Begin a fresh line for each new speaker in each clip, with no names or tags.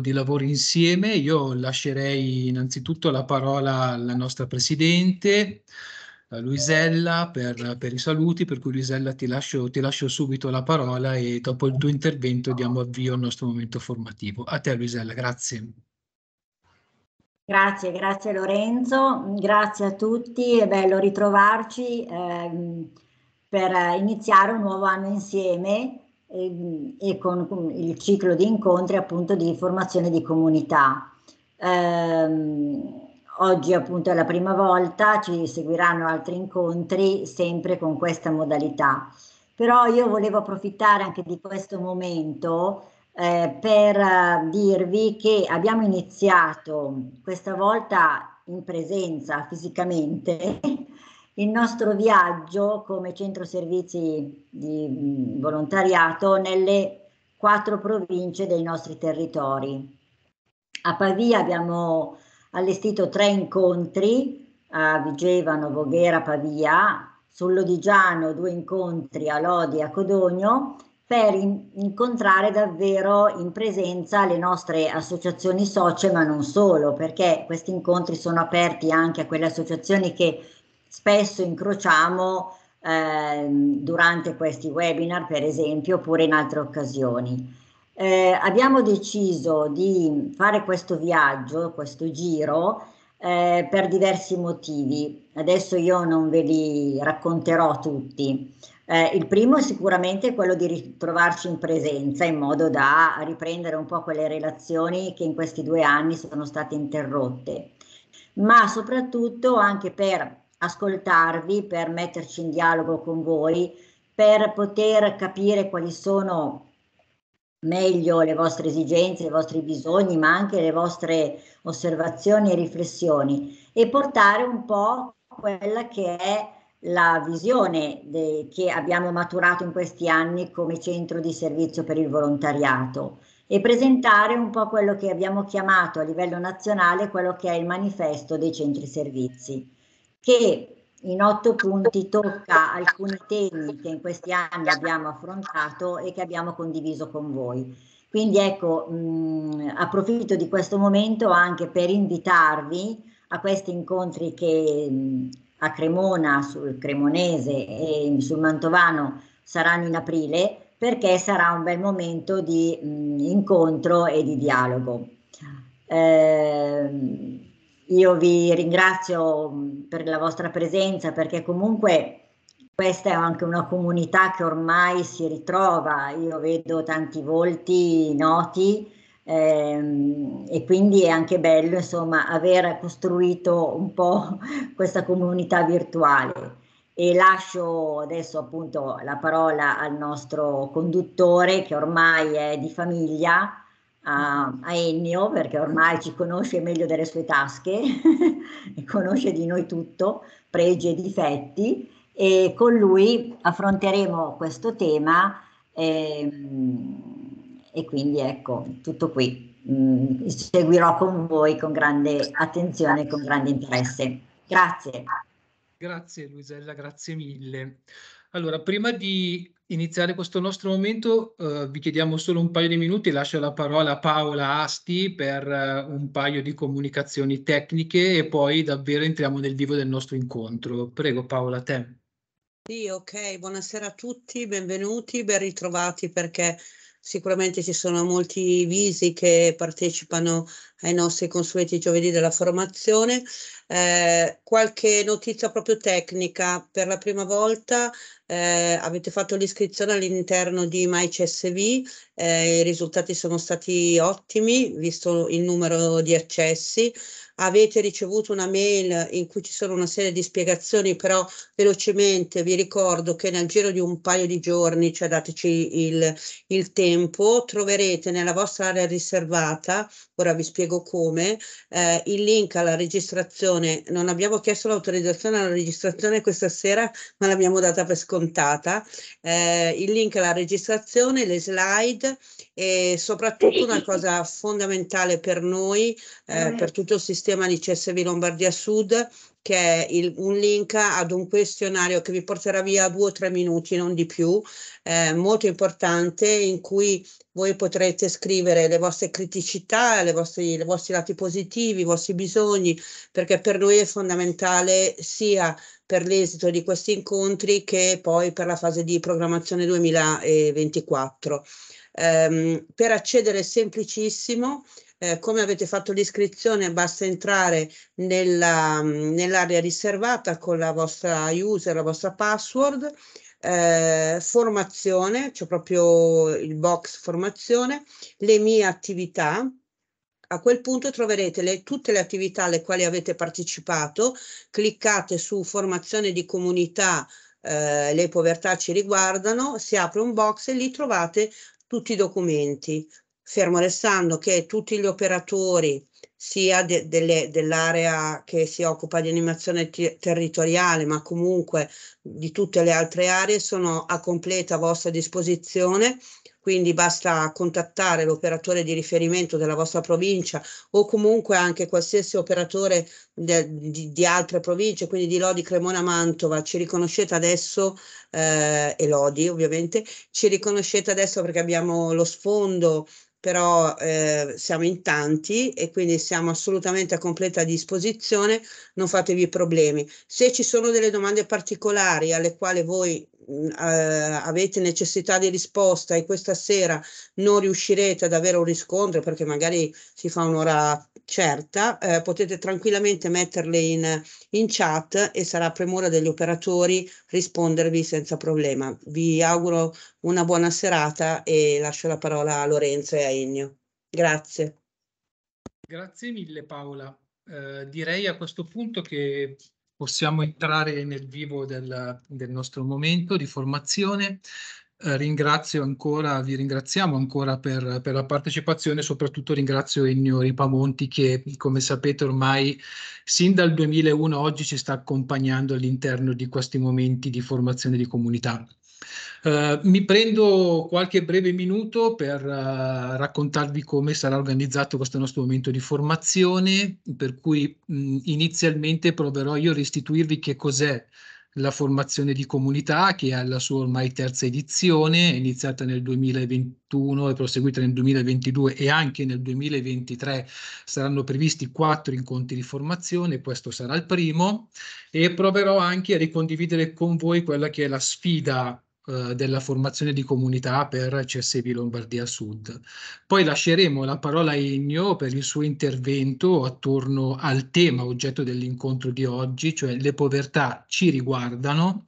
di lavoro insieme. Io lascerei innanzitutto la parola alla nostra Presidente, Luisella, per, per, i saluti, per cui Luisella ti lascio, ti lascio subito la parola e dopo il tuo intervento diamo avvio al nostro momento formativo. A te Luisella, grazie.
Grazie, grazie Lorenzo, grazie a tutti, è bello ritrovarci eh, per iniziare un nuovo anno insieme e, con, il ciclo di incontri appunto di formazione di comunità. Eh, oggi appunto è la prima volta, ci seguiranno altri incontri sempre con questa modalità. Però io volevo approfittare anche di questo momento eh, per uh, dirvi che abbiamo iniziato questa volta in presenza fisicamente il nostro viaggio come centro servizi di mm, volontariato nelle quattro province dei nostri territori. A Pavia abbiamo allestito tre incontri a Vigevano, Voghera, Pavia, sul Lodigiano due incontri a Lodi e a Codogno per in incontrare davvero in presenza le nostre associazioni socie, ma non solo, perché questi incontri sono aperti anche a quelle associazioni che spesso incrociamo eh, durante questi webinar, per esempio, oppure in altre occasioni. Eh, abbiamo deciso di fare questo viaggio, questo giro, eh, per diversi motivi. Adesso io non ve li racconterò tutti. Eh, il primo è sicuramente quello di ritrovarci in presenza in modo da riprendere un po' quelle relazioni che in questi due anni sono state interrotte, ma soprattutto anche per ascoltarvi, per metterci in dialogo con voi, per poter capire quali sono meglio le vostre esigenze, i vostri bisogni, ma anche le vostre osservazioni e riflessioni e portare un po' quella che è la visione de, che abbiamo maturato in questi anni come centro di servizio per il volontariato e presentare un po' quello che abbiamo chiamato a livello nazionale quello che è il manifesto dei centri servizi che in otto punti tocca alcuni temi che in questi anni abbiamo affrontato e che abbiamo condiviso con voi. Quindi ecco, mh, approfitto di questo momento anche per invitarvi a questi incontri che mh, a Cremona, sul Cremonese e sul Mantovano saranno in aprile perché sarà un bel momento di mh, incontro e di dialogo. Eh, io vi ringrazio mm, per la vostra presenza perché comunque questa è anche una comunità che ormai si ritrova, io vedo tanti volti noti ehm, e quindi è anche bello insomma aver costruito un po' questa comunità virtuale. E lascio adesso appunto la parola al nostro conduttore che ormai è di famiglia, a, a, Ennio perché ormai ci conosce meglio delle sue tasche e conosce di noi tutto, pregi e difetti e con lui affronteremo questo tema e, ehm, e quindi ecco tutto qui. Mm, seguirò con voi con grande attenzione e con grande interesse. Grazie.
Grazie Luisella, grazie mille. Allora, prima di iniziare questo nostro momento eh, vi chiediamo solo un paio di minuti, lascio la parola a Paola Asti per eh, un paio di comunicazioni tecniche e poi davvero entriamo nel vivo del nostro incontro. Prego Paola, te.
Sì, ok, buonasera a tutti, benvenuti, ben ritrovati perché Sicuramente ci sono molti visi che partecipano ai nostri consueti giovedì della formazione. Eh, qualche notizia proprio tecnica. Per la prima volta eh, avete fatto l'iscrizione all'interno di MyCSV, eh, i risultati sono stati ottimi, visto il numero di accessi avete ricevuto una mail in cui ci sono una serie di spiegazioni, però velocemente vi ricordo che nel giro di un paio di giorni, cioè dateci il, il tempo, troverete nella vostra area riservata, ora vi spiego come, eh, il link alla registrazione. Non abbiamo chiesto l'autorizzazione alla registrazione questa sera, ma l'abbiamo data per scontata. Eh, il link alla registrazione, le slide e soprattutto una cosa fondamentale per noi, eh, per tutto il sistema di CSV Lombardia Sud, che è il, un link ad un questionario che vi porterà via due o tre minuti, non di più, eh, molto importante, in cui voi potrete scrivere le vostre criticità, le vostre, i vostri lati positivi, i vostri bisogni, perché per noi è fondamentale sia per l'esito di questi incontri che poi per la fase di programmazione 2024. Um, per accedere è semplicissimo, eh, come avete fatto l'iscrizione basta entrare nella, nell'area riservata con la vostra user, la vostra password, eh, formazione, c'è proprio il box formazione, le mie attività, a quel punto troverete le, tutte le attività alle quali avete partecipato, cliccate su formazione di comunità, eh, le povertà ci riguardano, si apre un box e lì trovate tutti i documenti fermo restando che tutti gli operatori sia de, delle, dell'area che si occupa di animazione territoriale, ma comunque di tutte le altre aree sono a completa vostra disposizione. Quindi basta contattare l'operatore di riferimento della vostra provincia o comunque anche qualsiasi operatore de, di, di, altre province, quindi di Lodi, Cremona, Mantova, ci riconoscete adesso, eh, e Lodi ovviamente, ci riconoscete adesso perché abbiamo lo sfondo però eh, siamo in tanti e quindi siamo assolutamente a completa disposizione, non fatevi problemi. Se ci sono delle domande particolari alle quali voi mh, eh, avete necessità di risposta e questa sera non riuscirete ad avere un riscontro perché magari si fa un'ora certa, eh, potete tranquillamente metterle in, in chat e sarà premura degli operatori rispondervi senza problema. Vi auguro una buona serata e lascio la parola a Lorenzo e a Ennio. Grazie.
Grazie mille Paola. Eh, direi a questo punto che possiamo entrare nel vivo del, del nostro momento di formazione. Eh, ringrazio ancora, vi ringraziamo ancora per, per, la partecipazione, soprattutto ringrazio Ennio Ripamonti che come sapete ormai sin dal 2001 oggi ci sta accompagnando all'interno di questi momenti di formazione di comunità. Uh, mi prendo qualche breve minuto per uh, raccontarvi come sarà organizzato questo nostro momento di formazione, per cui mh, inizialmente proverò io a restituirvi che cos'è la formazione di comunità che ha la sua ormai terza edizione, iniziata nel 2021 e proseguita nel 2022 e anche nel 2023 saranno previsti quattro incontri di formazione, questo sarà il primo e proverò anche a ricondividere con voi quella che è la sfida eh, della formazione di comunità per CSV Lombardia Sud. Poi lasceremo la parola a Ennio per il suo intervento attorno al tema oggetto dell'incontro di oggi, cioè le povertà ci riguardano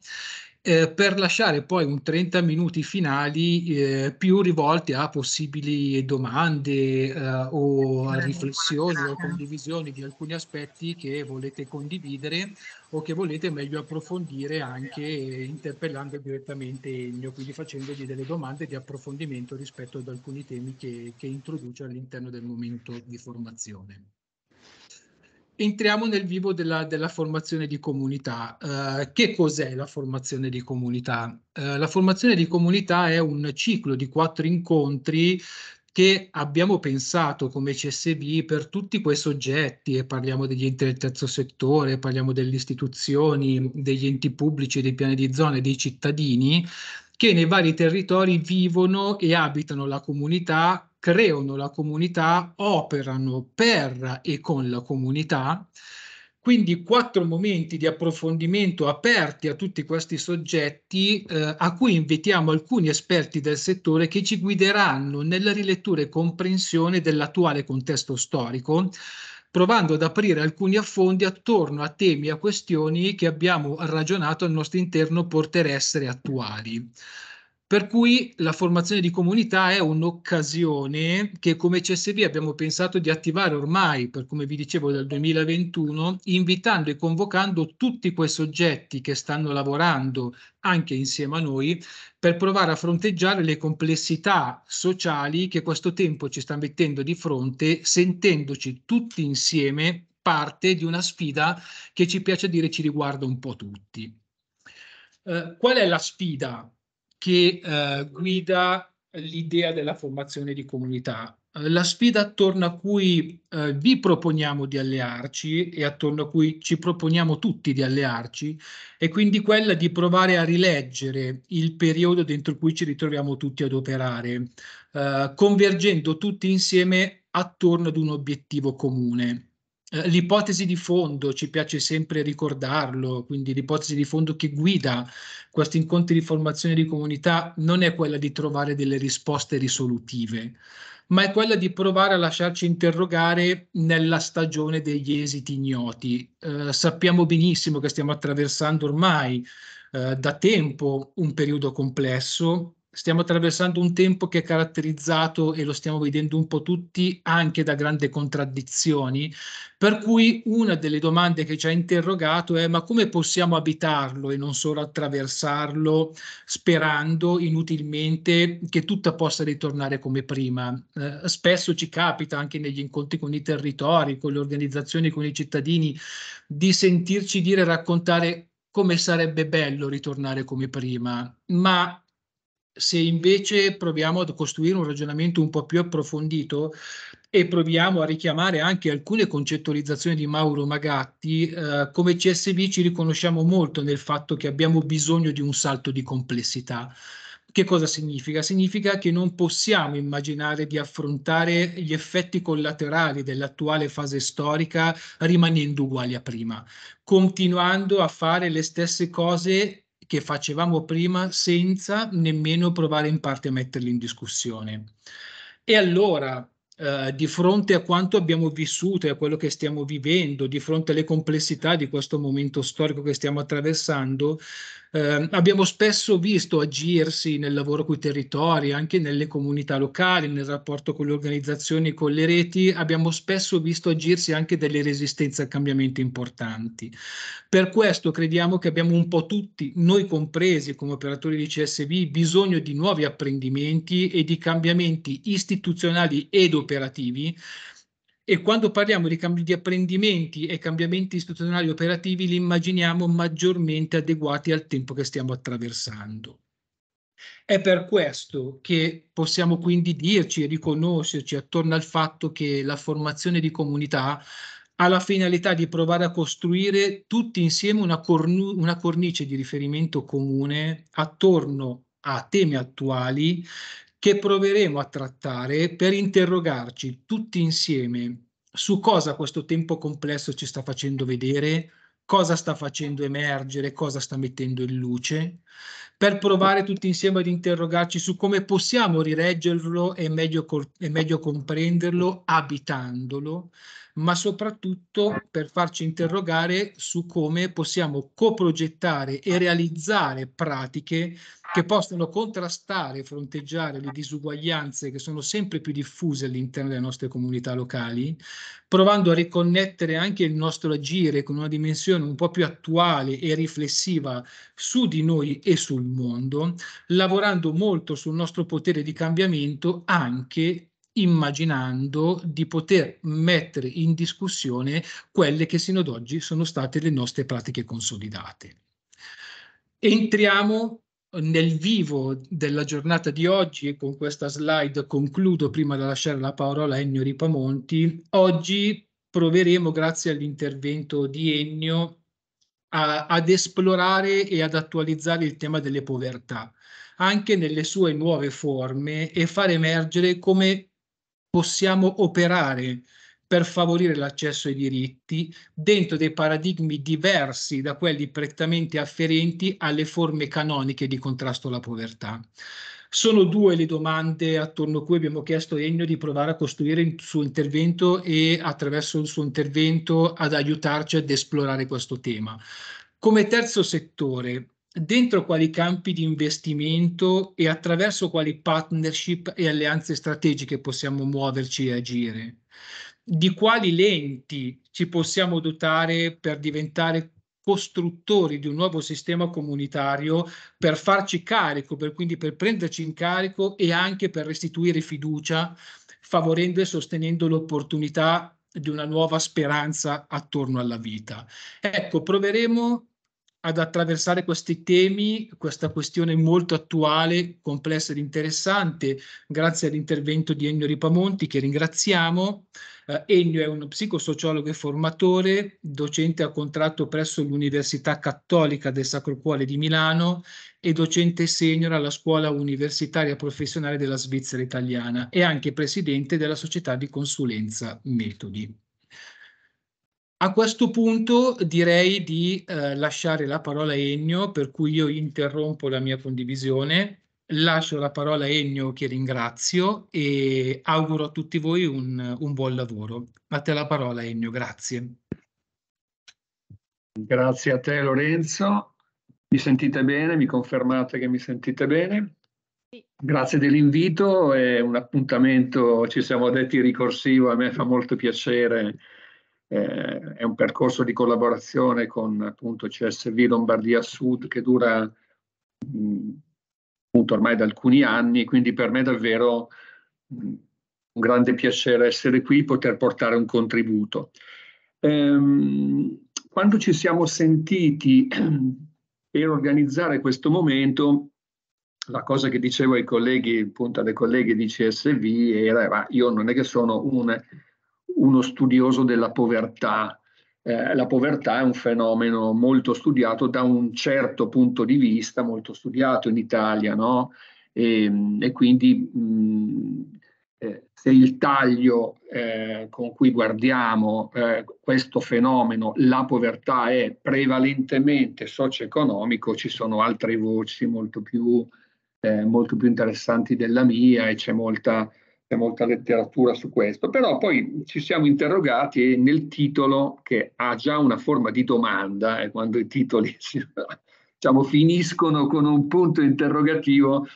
eh, per lasciare poi un 30 minuti finali eh, più rivolti a possibili domande eh, o a riflessioni o condivisioni di alcuni aspetti che volete condividere o che volete meglio approfondire anche interpellando direttamente Ennio, quindi facendogli delle domande di approfondimento rispetto ad alcuni temi che, che introduce all'interno del momento di formazione. Entriamo nel vivo della, della formazione di comunità. Uh, che cos'è la formazione di comunità? Uh, la formazione di comunità è un ciclo di quattro incontri che abbiamo pensato come CSB per tutti quei soggetti, e parliamo degli enti del terzo settore, parliamo delle istituzioni, degli enti pubblici, dei piani di zona, dei cittadini, che nei vari territori vivono e abitano la comunità creano la comunità, operano per e con la comunità. Quindi quattro momenti di approfondimento aperti a tutti questi soggetti eh, a cui invitiamo alcuni esperti del settore che ci guideranno nella rilettura e comprensione dell'attuale contesto storico, provando ad aprire alcuni affondi attorno a temi e a questioni che abbiamo ragionato al nostro interno poter essere attuali. Per cui la formazione di comunità è un'occasione che come CSV abbiamo pensato di attivare ormai, per come vi dicevo, dal 2021, invitando e convocando tutti quei soggetti che stanno lavorando anche insieme a noi per provare a fronteggiare le complessità sociali che questo tempo ci sta mettendo di fronte, sentendoci tutti insieme parte di una sfida che ci piace dire ci riguarda un po' tutti. Uh, qual è la sfida che eh, guida l'idea della formazione di comunità. La sfida attorno a cui eh, vi proponiamo di allearci e attorno a cui ci proponiamo tutti di allearci è quindi quella di provare a rileggere il periodo dentro cui ci ritroviamo tutti ad operare, eh, convergendo tutti insieme attorno ad un obiettivo comune. Eh, l'ipotesi di fondo, ci piace sempre ricordarlo, quindi l'ipotesi di fondo che guida questi incontri di formazione di comunità non è quella di trovare delle risposte risolutive, ma è quella di provare a lasciarci interrogare nella stagione degli esiti ignoti. Eh, sappiamo benissimo che stiamo attraversando ormai eh, da tempo un periodo complesso, stiamo attraversando un tempo che è caratterizzato, e lo stiamo vedendo un po' tutti, anche da grandi contraddizioni, per cui una delle domande che ci ha interrogato è ma come possiamo abitarlo e non solo attraversarlo sperando inutilmente che tutto possa ritornare come prima? Eh, spesso ci capita anche negli incontri con i territori, con le organizzazioni, con i cittadini, di sentirci dire raccontare come sarebbe bello ritornare come prima, ma se invece proviamo a costruire un ragionamento un po' più approfondito e proviamo a richiamare anche alcune concettualizzazioni di Mauro Magatti, eh, come CSV ci riconosciamo molto nel fatto che abbiamo bisogno di un salto di complessità. Che cosa significa? Significa che non possiamo immaginare di affrontare gli effetti collaterali dell'attuale fase storica rimanendo uguali a prima, continuando a fare le stesse cose che facevamo prima senza nemmeno provare in parte a metterli in discussione. E allora, eh, di fronte a quanto abbiamo vissuto e a quello che stiamo vivendo, di fronte alle complessità di questo momento storico che stiamo attraversando, eh, abbiamo spesso visto agirsi nel lavoro con i territori, anche nelle comunità locali, nel rapporto con le organizzazioni e con le reti, abbiamo spesso visto agirsi anche delle resistenze a cambiamenti importanti. Per questo crediamo che abbiamo un po' tutti, noi compresi come operatori di CSV, bisogno di nuovi apprendimenti e di cambiamenti istituzionali ed operativi e quando parliamo di cambi di apprendimenti e cambiamenti istituzionali operativi li immaginiamo maggiormente adeguati al tempo che stiamo attraversando. È per questo che possiamo quindi dirci e riconoscerci attorno al fatto che la formazione di comunità ha la finalità di provare a costruire tutti insieme una, una cornice di riferimento comune attorno a temi attuali che proveremo a trattare per interrogarci tutti insieme su cosa questo tempo complesso ci sta facendo vedere, cosa sta facendo emergere, cosa sta mettendo in luce, per provare tutti insieme ad interrogarci su come possiamo rireggerlo e meglio, e meglio comprenderlo abitandolo, ma soprattutto per farci interrogare su come possiamo coprogettare e realizzare pratiche che possano contrastare e fronteggiare le disuguaglianze che sono sempre più diffuse all'interno delle nostre comunità locali, provando a riconnettere anche il nostro agire con una dimensione un po' più attuale e riflessiva su di noi e sul mondo, lavorando molto sul nostro potere di cambiamento anche immaginando di poter mettere in discussione quelle che sino ad oggi sono state le nostre pratiche consolidate. Entriamo nel vivo della giornata di oggi e con questa slide concludo prima di lasciare la parola a Ennio Ripamonti. Oggi proveremo, grazie all'intervento di Ennio, a, ad esplorare e ad attualizzare il tema delle povertà, anche nelle sue nuove forme e far emergere come possiamo operare per favorire l'accesso ai diritti dentro dei paradigmi diversi da quelli prettamente afferenti alle forme canoniche di contrasto alla povertà. Sono due le domande attorno a cui abbiamo chiesto a Ennio di provare a costruire il suo intervento e attraverso il suo intervento ad aiutarci ad esplorare questo tema. Come terzo settore, dentro quali campi di investimento e attraverso quali partnership e alleanze strategiche possiamo muoverci e agire? Di quali lenti ci possiamo dotare per diventare costruttori di un nuovo sistema comunitario per farci carico, per, quindi per prenderci in carico e anche per restituire fiducia, favorendo e sostenendo l'opportunità di una nuova speranza attorno alla vita. Ecco, proveremo ad attraversare questi temi, questa questione molto attuale, complessa ed interessante, grazie all'intervento di Ennio Ripamonti, che ringraziamo. Uh, Ennio è uno psicosociologo e formatore, docente a contratto presso l'Università Cattolica del Sacro Cuore di Milano e docente senior alla Scuola Universitaria Professionale della Svizzera Italiana e anche presidente della Società di Consulenza Metodi. A questo punto direi di eh, lasciare la parola a Ennio, per cui io interrompo la mia condivisione, lascio la parola a Ennio che ringrazio e auguro a tutti voi un, un buon lavoro. A te la parola Ennio, grazie.
Grazie a te Lorenzo, mi sentite bene? Mi confermate che mi sentite bene? Grazie dell'invito, è un appuntamento, ci siamo detti ricorsivo, a me fa molto piacere eh, è un percorso di collaborazione con appunto CSV Lombardia Sud che dura mh, appunto ormai da alcuni anni, quindi per me è davvero mh, un grande piacere essere qui, poter portare un contributo. Ehm, quando ci siamo sentiti per organizzare questo momento, la cosa che dicevo ai colleghi, appunto alle colleghe di CSV era, ma io non è che sono un uno studioso della povertà. Eh, la povertà è un fenomeno molto studiato da un certo punto di vista, molto studiato in Italia, no? E, e quindi mh, eh, se il taglio eh, con cui guardiamo eh, questo fenomeno, la povertà è prevalentemente socio-economico, ci sono altre voci molto più, eh, molto più interessanti della mia e c'è molta c'è molta letteratura su questo, però poi ci siamo interrogati e nel titolo, che ha già una forma di domanda, e eh, quando i titoli diciamo, finiscono con un punto interrogativo,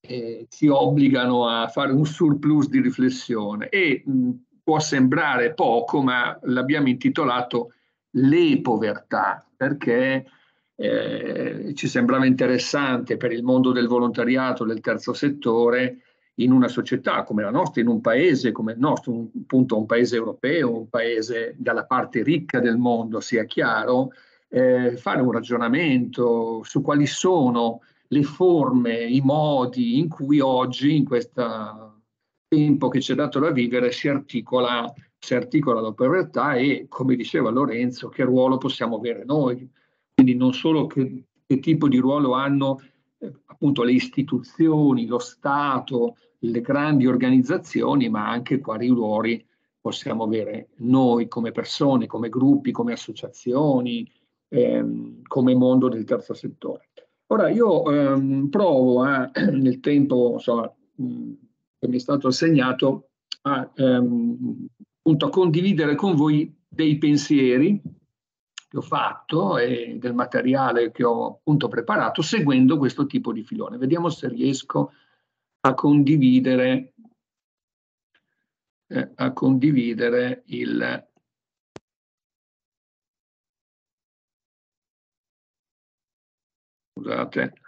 eh, ci obbligano a fare un surplus di riflessione. E mh, può sembrare poco, ma l'abbiamo intitolato Le povertà, perché eh, ci sembrava interessante per il mondo del volontariato, del terzo settore, in una società come la nostra, in un paese come il nostro, un, appunto un paese europeo, un paese dalla parte ricca del mondo, sia chiaro, eh, fare un ragionamento su quali sono le forme, i modi in cui oggi, in questo tempo che ci è dato da vivere, si articola, si articola la povertà e, come diceva Lorenzo, che ruolo possiamo avere noi. Quindi non solo che, che tipo di ruolo hanno appunto le istituzioni, lo Stato, le grandi organizzazioni, ma anche quali ruoli possiamo avere noi come persone, come gruppi, come associazioni, ehm, come mondo del terzo settore. Ora io ehm, provo a, nel tempo insomma, mh, che mi è stato assegnato a, ehm, appunto, a condividere con voi dei pensieri che ho fatto e del materiale che ho appunto preparato seguendo questo tipo di filone. Vediamo se riesco a condividere, eh, a condividere il, scusate,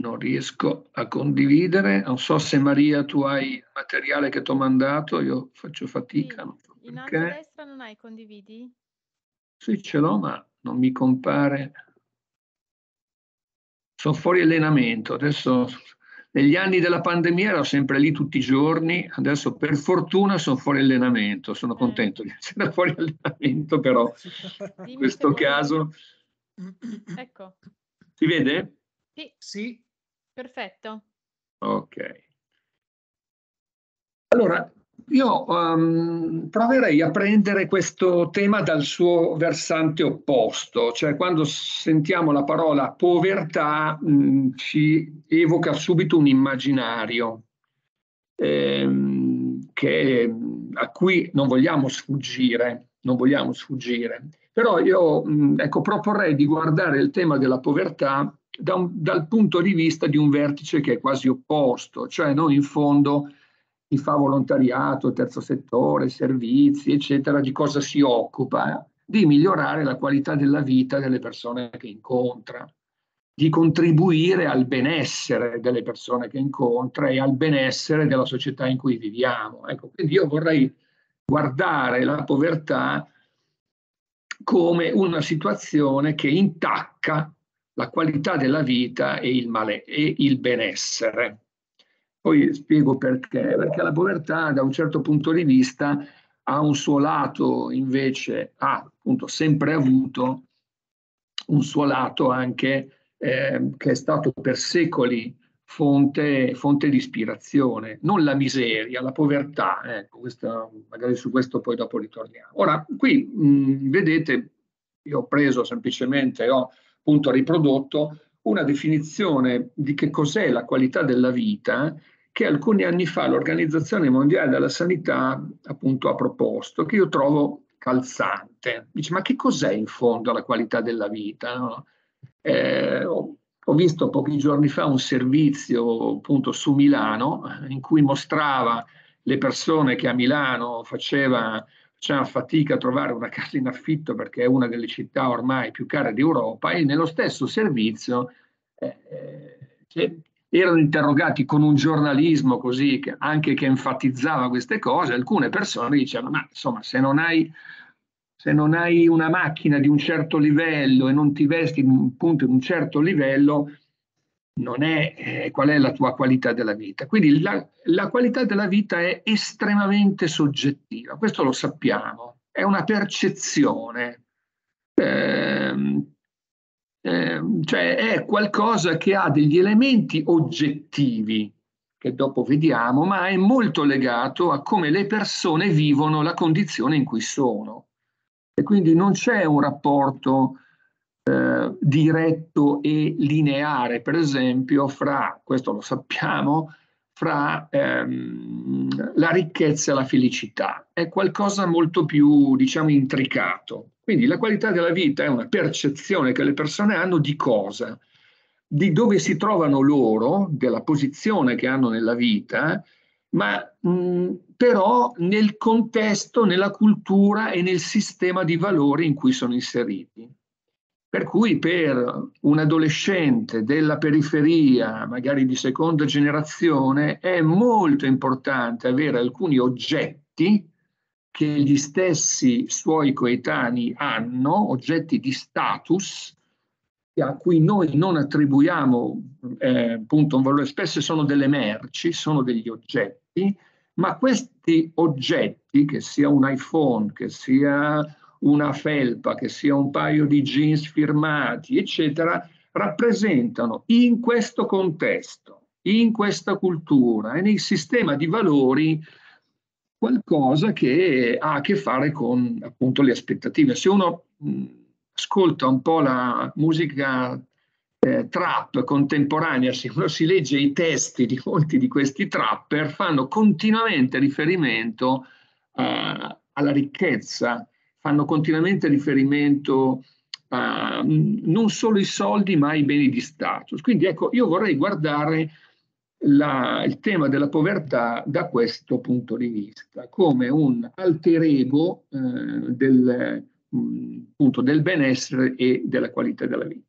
non riesco a condividere. Non so se Maria tu hai il materiale che ti ho mandato, io faccio fatica.
Sì. So in alto a destra non hai condividi?
Sì, ce l'ho, ma non mi compare. Sono fuori allenamento. Adesso negli anni della pandemia ero sempre lì tutti i giorni, adesso per fortuna sono fuori allenamento, sono eh. contento di essere fuori allenamento, però in questo caso...
Ecco.
Si vede?
Sì. Sì. Perfetto.
Ok. Allora, io um, proverei a prendere questo tema dal suo versante opposto, cioè quando sentiamo la parola povertà mh, mm, ci evoca subito un immaginario ehm, che, a cui non vogliamo sfuggire, non vogliamo sfuggire. Però io mh, mm, ecco, proporrei di guardare il tema della povertà da un, dal punto di vista di un vertice che è quasi opposto, cioè noi in fondo chi fa volontariato, terzo settore, servizi, eccetera, di cosa si occupa? Di migliorare la qualità della vita delle persone che incontra. di contribuire al benessere delle persone che incontra e al benessere della società in cui viviamo. Ecco, quindi io vorrei guardare la povertà come una situazione che intacca la qualità della vita e il, male, e il benessere. Poi spiego perché, perché la povertà da un certo punto di vista ha un suo lato invece, ha appunto sempre avuto un suo lato anche eh, che è stato per secoli fonte, fonte di ispirazione, non la miseria, la povertà. Ecco, questa, magari su questo poi dopo ritorniamo. Ora, qui mh, vedete, io ho preso semplicemente, ho appunto riprodotto una definizione di che cos'è la qualità della vita che alcuni anni fa l'Organizzazione Mondiale della Sanità appunto ha proposto, che io trovo calzante. Dice, ma che cos'è in fondo la qualità della vita? No? Eh, ho, visto pochi giorni fa un servizio appunto su Milano in cui mostrava le persone che a Milano faceva, faceva fatica a trovare una casa in affitto perché è una delle città ormai più care d'Europa e nello stesso servizio eh, eh erano interrogati con un giornalismo così che, anche che enfatizzava queste cose, alcune persone dicevano ma insomma se non hai se non hai una macchina di un certo livello e non ti vesti appunto in un certo livello, non è eh, qual è la tua qualità della vita. Quindi la, la, qualità della vita è estremamente soggettiva, questo lo sappiamo, è una percezione, eh, eh, cioè è qualcosa che ha degli elementi oggettivi che dopo vediamo, ma è molto legato a come le persone vivono la condizione in cui sono e quindi non c'è un rapporto eh, diretto e lineare, per esempio, fra, questo lo sappiamo, fra ehm, la ricchezza e la felicità. È qualcosa molto più, diciamo, intricato. Quindi la qualità della vita è una percezione che le persone hanno di cosa? Di dove si trovano loro, della posizione che hanno nella vita, ma mh, però nel contesto, nella cultura e nel sistema di valori in cui sono inseriti. Per cui per un adolescente della periferia, magari di seconda generazione, è molto importante avere alcuni oggetti che gli stessi suoi coetanei hanno, oggetti di status, a cui noi non attribuiamo eh, appunto un valore, spesso sono delle merci, sono degli oggetti, ma questi oggetti, che sia un iPhone, che sia una felpa, che sia un paio di jeans firmati, eccetera, rappresentano in questo contesto, in questa cultura e nel sistema di valori qualcosa che ha a che fare con appunto le aspettative. Se uno mh, ascolta un po' la musica eh, trap contemporanea, se uno si legge i testi di molti di questi trapper, fanno continuamente riferimento eh, alla ricchezza, fanno continuamente riferimento a non solo i soldi, ma ai beni di status. Quindi ecco, io vorrei guardare la, il tema della povertà da questo punto di vista, come un alter ego eh, del, mh, appunto, del benessere e della qualità della vita.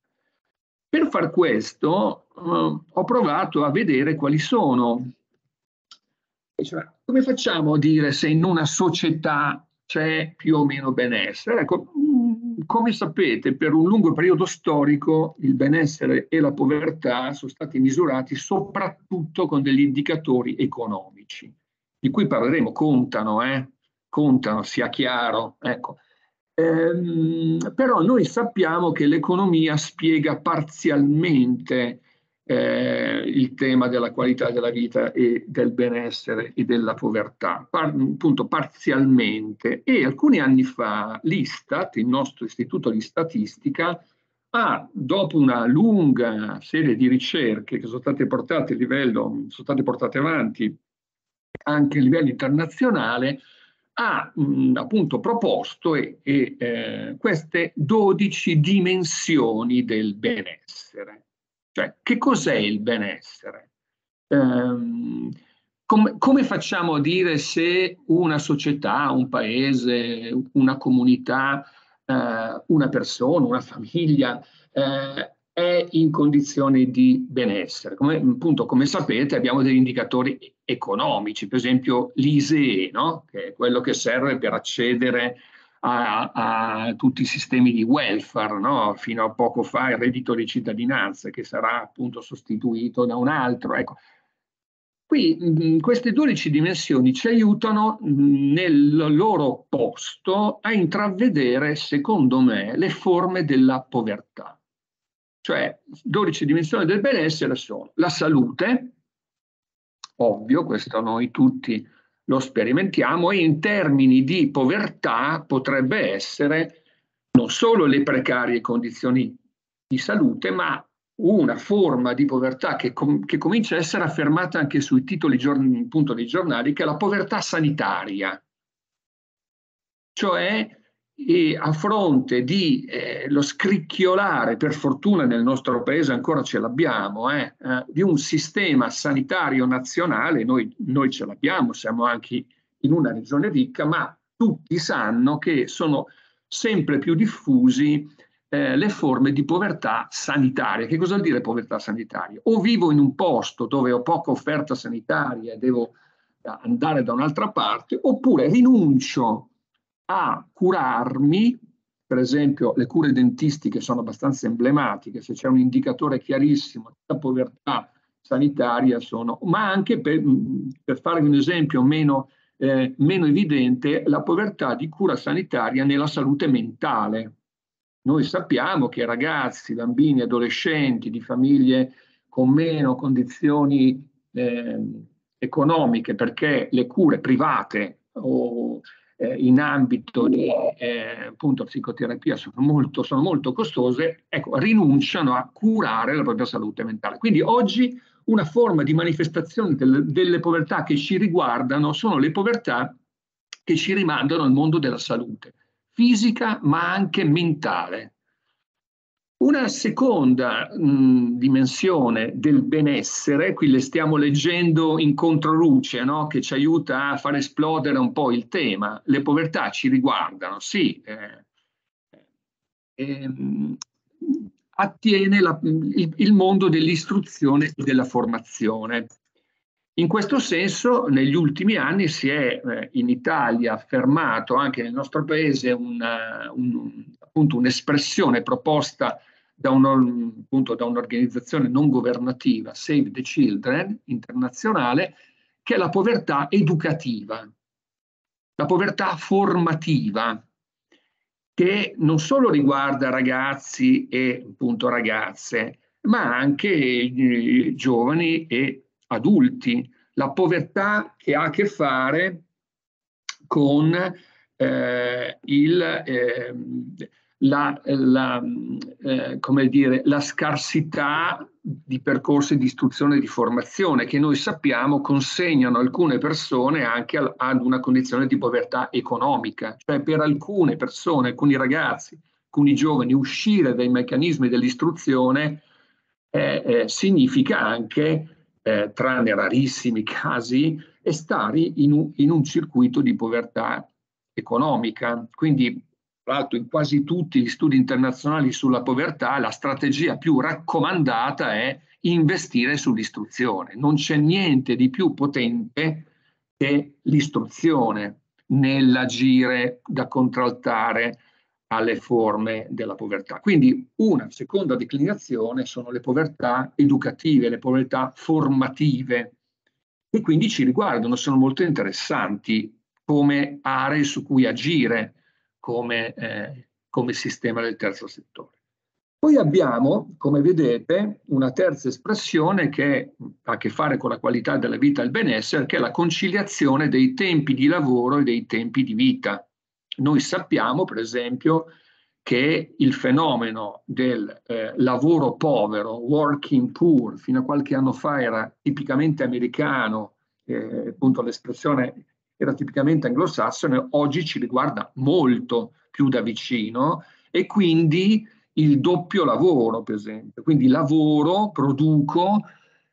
Per far questo uh, ho provato a vedere quali sono, cioè, come facciamo a dire se in una società c'è più o meno benessere? Ecco, mm, come sapete, per un lungo periodo storico il benessere e la povertà sono stati misurati soprattutto con degli indicatori economici, di cui parleremo, contano, eh? contano, sia chiaro. Ecco. Ehm, però noi sappiamo che l'economia spiega parzialmente eh, il tema della qualità della vita e del benessere e della povertà, par- appunto parzialmente. E alcuni anni fa l'Istat, il nostro istituto di statistica, ha, dopo una lunga serie di ricerche che sono state portate livello, sono state portate avanti anche a livello internazionale, ha mh, appunto proposto e, e, eh, queste 12 dimensioni del benessere. Cioè, che cos'è il benessere? Um, com come facciamo a dire se una società, un paese, una comunità, eh, una persona, una famiglia eh, è in condizioni di benessere. Come, appunto, come sapete abbiamo degli indicatori economici, per esempio l'ISEE, no? che è quello che serve per accedere a, a tutti i sistemi di welfare, no? fino a poco fa il reddito di cittadinanza che sarà appunto sostituito da un altro. Ecco. Qui mh, queste 12 dimensioni ci aiutano mh, nel loro posto a intravedere, secondo me, le forme della povertà. Cioè, 12 dimensioni del benessere sono la salute, ovvio, questo noi tutti lo sperimentiamo, e in termini di povertà potrebbe essere non solo le precarie condizioni di salute, ma una forma di povertà che, com che comincia a essere affermata anche sui titoli appunto, dei giornali, che è la povertà sanitaria. Cioè, e a fronte di eh, lo scricchiolare, per fortuna nel nostro paese ancora ce l'abbiamo, eh, eh, di un sistema sanitario nazionale, noi, noi ce l'abbiamo, siamo anche in una regione ricca, ma tutti sanno che sono sempre più diffusi eh, le forme di povertà sanitaria. Che cosa vuol dire povertà sanitaria? O vivo in un posto dove ho poca offerta sanitaria e devo andare da un'altra parte, oppure rinuncio a curarmi, per esempio le cure dentistiche sono abbastanza emblematiche, se c'è un indicatore chiarissimo la povertà sanitaria sono, ma anche per, per farvi un esempio meno, eh, meno evidente, la povertà di cura sanitaria nella salute mentale. Noi sappiamo che ragazzi, bambini, adolescenti di famiglie con meno condizioni eh, economiche perché le cure private o eh, in ambito di eh, appunto, psicoterapia sono molto, sono molto costose, ecco, rinunciano a curare la propria salute mentale. Quindi oggi una forma di manifestazione del, delle povertà che ci riguardano sono le povertà che ci rimandano al mondo della salute, fisica ma anche mentale. Una seconda mh, dimensione del benessere, qui le stiamo leggendo in controluce, no? che ci aiuta a far esplodere un po' il tema. Le povertà ci riguardano, sì, eh, eh, attiene la, il, il, mondo dell'istruzione e della formazione. In questo senso, negli ultimi anni si è eh, in Italia affermato, anche nel nostro paese, una, un, un'espressione proposta da, un, appunto, da un'organizzazione non governativa, Save the Children, internazionale, che è la povertà educativa, la povertà formativa, che non solo riguarda ragazzi e appunto ragazze, ma anche eh, giovani e adulti. La povertà che ha a che fare con eh, il, eh, la, la, eh, come dire, la scarsità di percorsi di istruzione e di formazione che noi sappiamo consegnano alcune persone anche al, ad una condizione di povertà economica. Cioè per alcune persone, alcuni ragazzi, alcuni giovani, uscire dai meccanismi dell'istruzione eh, eh, significa anche, eh, tranne rarissimi casi, stare in un, in un circuito di povertà economica. Quindi tra l'altro in quasi tutti gli studi internazionali sulla povertà la strategia più raccomandata è investire sull'istruzione. Non c'è niente di più potente che l'istruzione nell'agire da contraltare alle forme della povertà. Quindi una seconda declinazione sono le povertà educative, le povertà formative, e quindi ci riguardano, sono molto interessanti come aree su cui agire come, eh, come sistema del terzo settore. Poi abbiamo, come vedete, una terza espressione che ha a che fare con la qualità della vita e il benessere, che è la conciliazione dei tempi di lavoro e dei tempi di vita. Noi sappiamo, per esempio, che il fenomeno del eh, lavoro povero, working poor, fino a qualche anno fa era tipicamente americano, eh, appunto l'espressione era tipicamente anglosassone, oggi ci riguarda molto più da vicino e quindi il doppio lavoro, per esempio. Quindi lavoro, produco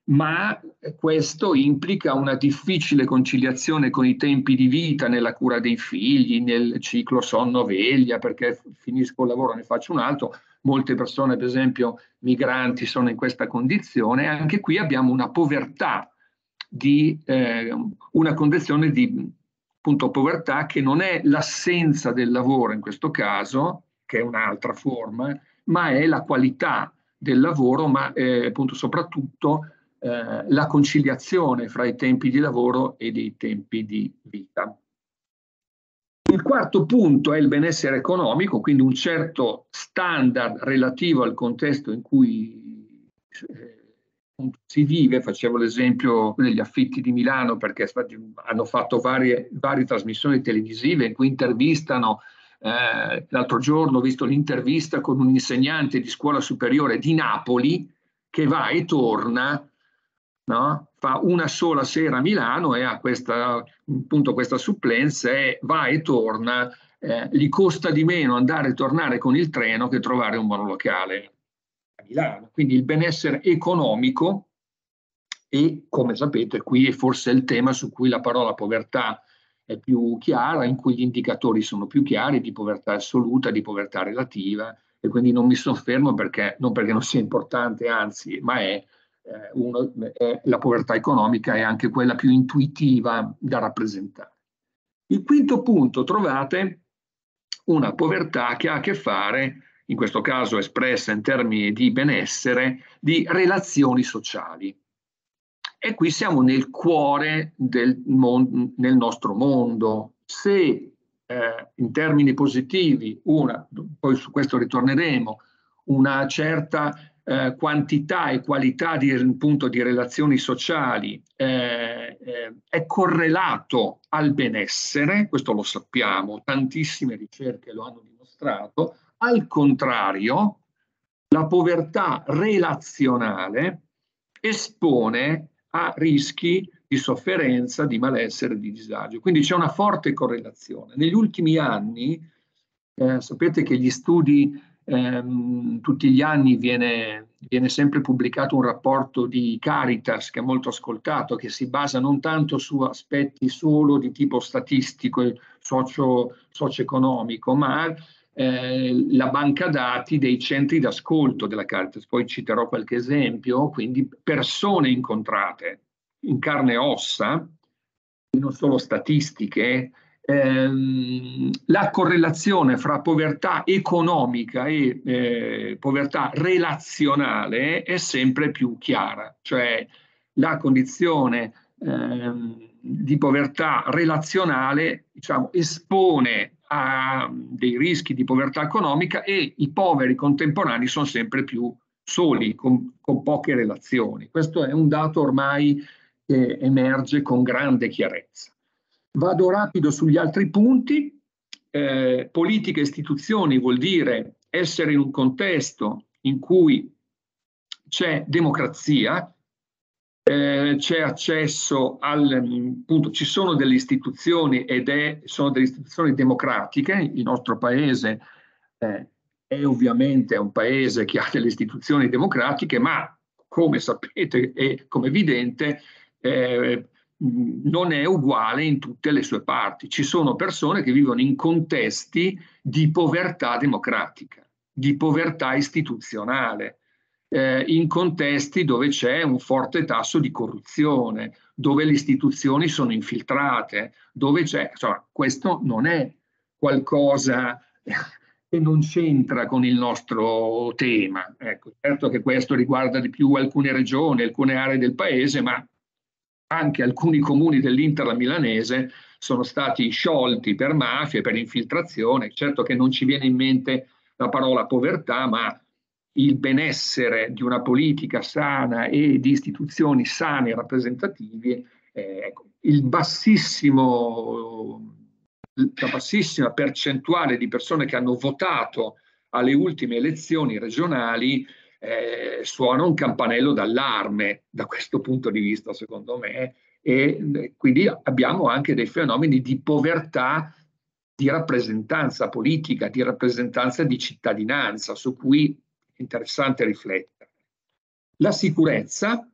ma questo implica una difficile conciliazione con i tempi di vita nella cura dei figli, nel ciclo sonno-veglia, perché finisco il lavoro e ne faccio un altro. Molte persone, ad esempio migranti, sono in questa condizione. Anche qui abbiamo una povertà, di, eh, una condizione di appunto, povertà che non è l'assenza del lavoro in questo caso, che è un'altra forma, ma è la qualità del lavoro, ma eh, appunto soprattutto eh, la conciliazione fra i tempi di lavoro e dei tempi di vita. Il quarto punto è il benessere economico, quindi un certo standard relativo al contesto in cui eh, si vive. Facevo l'esempio degli affitti di Milano perché hanno fatto varie, varie trasmissioni televisive in cui intervistano eh, l'altro giorno ho visto l'intervista con un insegnante di scuola superiore di Napoli che va e torna, no? fa una sola sera a Milano e ha questa, appunto, questa supplenza e va e torna. Eh, gli costa di meno andare e tornare con il treno che trovare un monolocale a Milano. Quindi il benessere economico e, come sapete, qui è forse il tema su cui la parola povertà è più chiara, in cui gli indicatori sono più chiari di povertà assoluta, di povertà relativa e quindi non mi soffermo perché, non perché non sia importante, anzi, ma è, eh, uno, è la povertà economica è anche quella più intuitiva da rappresentare. Il quinto punto trovate una povertà che ha a che fare, in questo caso espressa in termini di benessere, di relazioni sociali. E qui siamo nel cuore del mon- nel nostro mondo. Se eh, in termini positivi, una, poi su questo ritorneremo, una certa eh, quantità e qualità di, appunto, di relazioni sociali eh, eh, è correlato al benessere, questo lo sappiamo, tantissime ricerche lo hanno dimostrato, al contrario, la povertà relazionale espone a rischi di sofferenza, di malessere, di disagio. Quindi c'è una forte correlazione. Negli ultimi anni, eh, sapete che gli studi, ehm, tutti gli anni viene, viene, sempre pubblicato un rapporto di Caritas, che è molto ascoltato, che si basa non tanto su aspetti solo di tipo statistico e socio, socio-economico, ma eh, la banca dati dei centri d'ascolto della Caritas. Poi citerò qualche esempio, quindi persone incontrate in carne e ossa, non solo statistiche, ehm, la correlazione fra povertà economica e eh, povertà relazionale è sempre più chiara, cioè la condizione ehm, di povertà relazionale diciamo, espone a dei rischi di povertà economica e i poveri contemporanei sono sempre più soli, con, con poche relazioni. Questo è un dato ormai che emerge con grande chiarezza. Vado rapido sugli altri punti. Eh, politica e istituzioni vuol dire essere in un contesto in cui c'è democrazia, eh, c'è accesso al, appunto, ci sono delle istituzioni ed è, sono delle istituzioni democratiche, il nostro paese eh, è ovviamente un paese che ha delle istituzioni democratiche, ma come sapete e come evidente eh, non è uguale in tutte le sue parti. Ci sono persone che vivono in contesti di povertà democratica, di povertà istituzionale eh, in contesti dove c'è un forte tasso di corruzione, dove le istituzioni sono infiltrate, dove c'è, insomma, questo non è qualcosa che non c'entra con il nostro tema. Ecco, certo che questo riguarda di più alcune regioni, alcune aree del paese, ma anche alcuni comuni dell'Inter milanese sono stati sciolti per mafia, per infiltrazione. Certo che non ci viene in mente la parola povertà, ma il benessere di una politica sana e di istituzioni sane e rappresentative, eh, ecco, la bassissima percentuale di persone che hanno votato alle ultime elezioni regionali eh, suona un campanello d'allarme da questo punto di vista, secondo me, e quindi abbiamo anche dei fenomeni di povertà di rappresentanza politica, di rappresentanza di cittadinanza, su cui interessante riflettere. La sicurezza,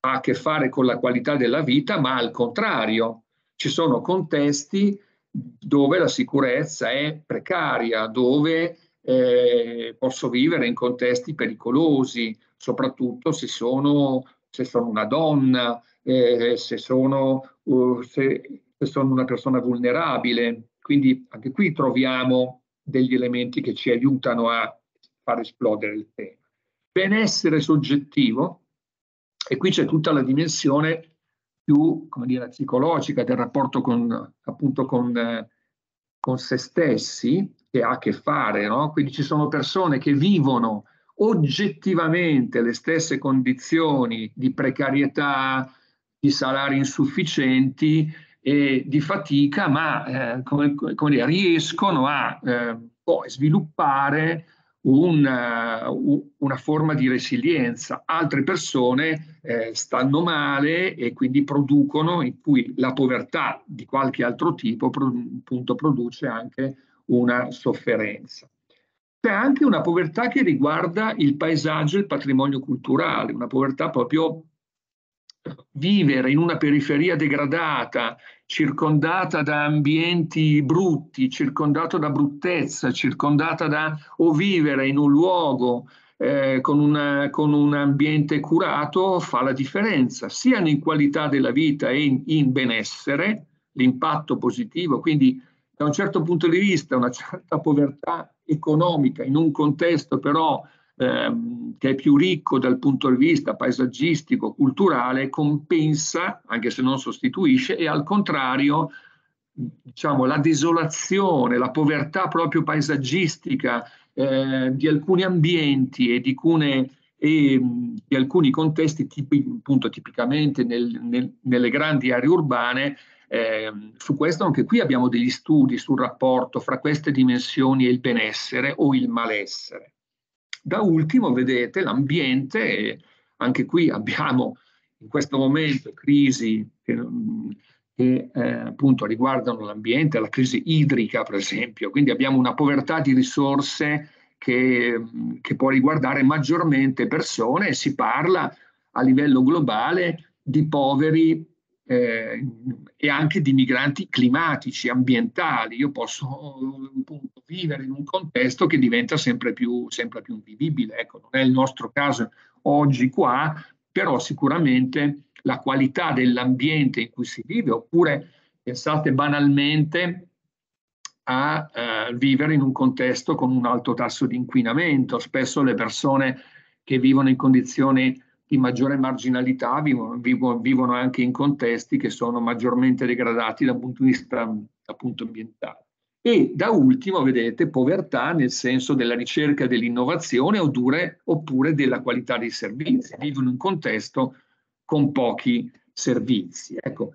ha a che fare con la qualità della vita, ma al contrario, ci sono contesti dove la sicurezza è precaria, dove eh, posso vivere in contesti pericolosi, soprattutto se sono, se sono una donna, eh, se, sono, uh, se, se sono una persona vulnerabile. Quindi anche qui troviamo degli elementi che ci aiutano a far esplodere il tema. Benessere soggettivo, e qui c'è tutta la dimensione più come dire, psicologica del rapporto con, appunto con, con se stessi, che ha a che fare, no? quindi ci sono persone che vivono oggettivamente le stesse condizioni di precarietà, di salari insufficienti e di fatica, ma eh, come, come dire, riescono a eh, poi sviluppare una, una, forma di resilienza. Altre persone eh, stanno male e quindi producono, in cui la povertà di qualche altro tipo appunto, produce anche una sofferenza. C'è anche una povertà che riguarda il paesaggio e il patrimonio culturale, una povertà proprio vivere in una periferia degradata, circondata da ambienti brutti, circondata da bruttezza, circondata da o vivere in un luogo eh, con, una, con, un ambiente curato fa la differenza, sia in qualità della vita e in, in benessere, l'impatto positivo, quindi da un certo punto di vista una certa povertà economica in un contesto però ehm, che è più ricco dal punto di vista paesaggistico, culturale, compensa, anche se non sostituisce, e al contrario, diciamo, la desolazione, la povertà proprio paesaggistica eh, di alcuni ambienti e di alcune e di alcuni contesti, tipi, appunto tipicamente nel, nel, nelle grandi aree urbane, eh, su questo anche qui abbiamo degli studi sul rapporto fra queste dimensioni e il benessere o il malessere. Da ultimo, vedete, l'ambiente, anche qui abbiamo in questo momento crisi che, che eh, appunto riguardano l'ambiente, la crisi idrica per esempio, quindi abbiamo una povertà di risorse che, che può riguardare maggiormente persone e si parla a livello globale di poveri eh, e anche di migranti climatici, ambientali. Io posso appunto, vivere in un contesto che diventa sempre più, sempre più vivibile. Ecco, non è il nostro caso oggi qua, però sicuramente la qualità dell'ambiente in cui si vive, oppure pensate banalmente a eh, vivere in un contesto con un alto tasso di inquinamento. Spesso le persone che vivono in condizioni di maggiore marginalità vivono, vivono, anche in contesti che sono maggiormente degradati dal punto di vista appunto ambientale. E da ultimo, vedete, povertà nel senso della ricerca dell'innovazione oppure della qualità dei servizi. Vivono in un contesto con pochi servizi. Ecco,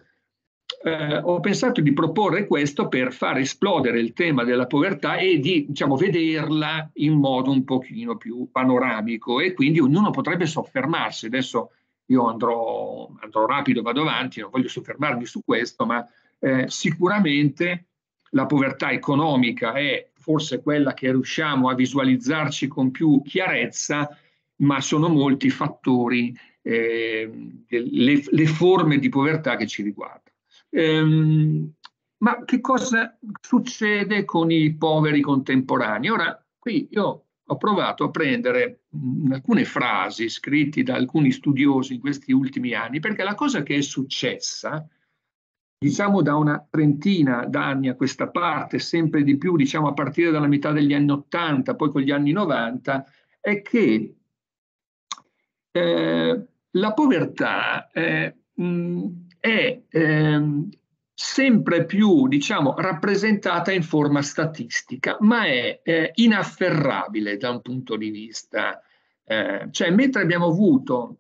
eh, ho pensato di proporre questo per far esplodere il tema della povertà e di diciamo, vederla in modo un pochino più panoramico e quindi ognuno potrebbe soffermarsi. Adesso io andrò, andrò rapido, vado avanti, non voglio soffermarmi su questo, ma eh, sicuramente la povertà economica è forse quella che riusciamo a visualizzarci con più chiarezza, ma sono molti fattori, eh, le, le forme di povertà che ci riguardano. Ehm, ma che cosa succede con i poveri contemporanei? Ora, qui io ho provato a prendere mh, alcune frasi scritte da alcuni studiosi in questi ultimi anni, perché la cosa che è successa, diciamo da una trentina d'anni a questa parte, sempre di più, diciamo a partire dalla metà degli anni 80, poi con gli anni 90, è che eh, la povertà eh, mh, è ehm, sempre più, diciamo, rappresentata in forma statistica, ma è eh, inafferrabile da un punto di vista. Eh, cioè, mentre abbiamo avuto,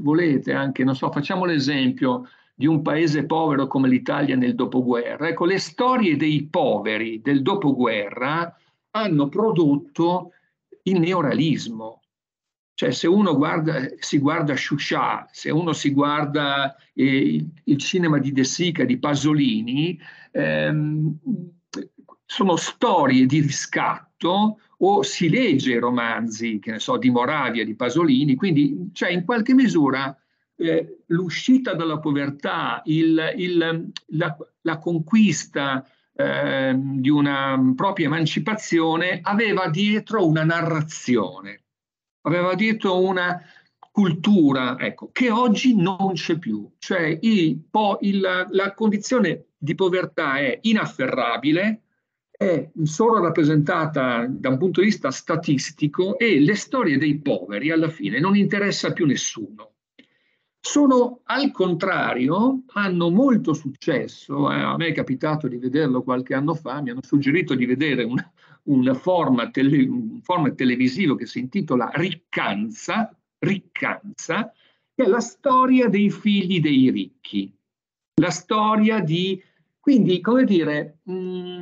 volete anche, non so, facciamo l'esempio di un paese povero come l'Italia nel dopoguerra, ecco, le storie dei poveri del dopoguerra hanno prodotto il neorealismo, cioè se uno guarda, si guarda Shusha, se uno si guarda eh, il cinema di De Sica, di Pasolini, ehm, sono storie di riscatto o si legge romanzi, che ne so, di Moravia, di Pasolini, quindi cioè, in qualche misura eh, l'uscita dalla povertà, il, il, la, la, conquista eh, di una propria emancipazione aveva dietro una narrazione, aveva dietro una cultura ecco, che oggi non c'è più. Cioè il, po, il, la condizione di povertà è inafferrabile, è solo rappresentata da un punto di vista statistico e le storie dei poveri alla fine non interessa più nessuno. Sono al contrario, hanno molto successo, eh, a me è capitato di vederlo qualche anno fa, mi hanno suggerito di vedere un, un, format, tele, un format televisivo che si intitola Riccanza, Riccanza, che è la storia dei figli dei ricchi, la storia di, quindi come dire, mh, mm,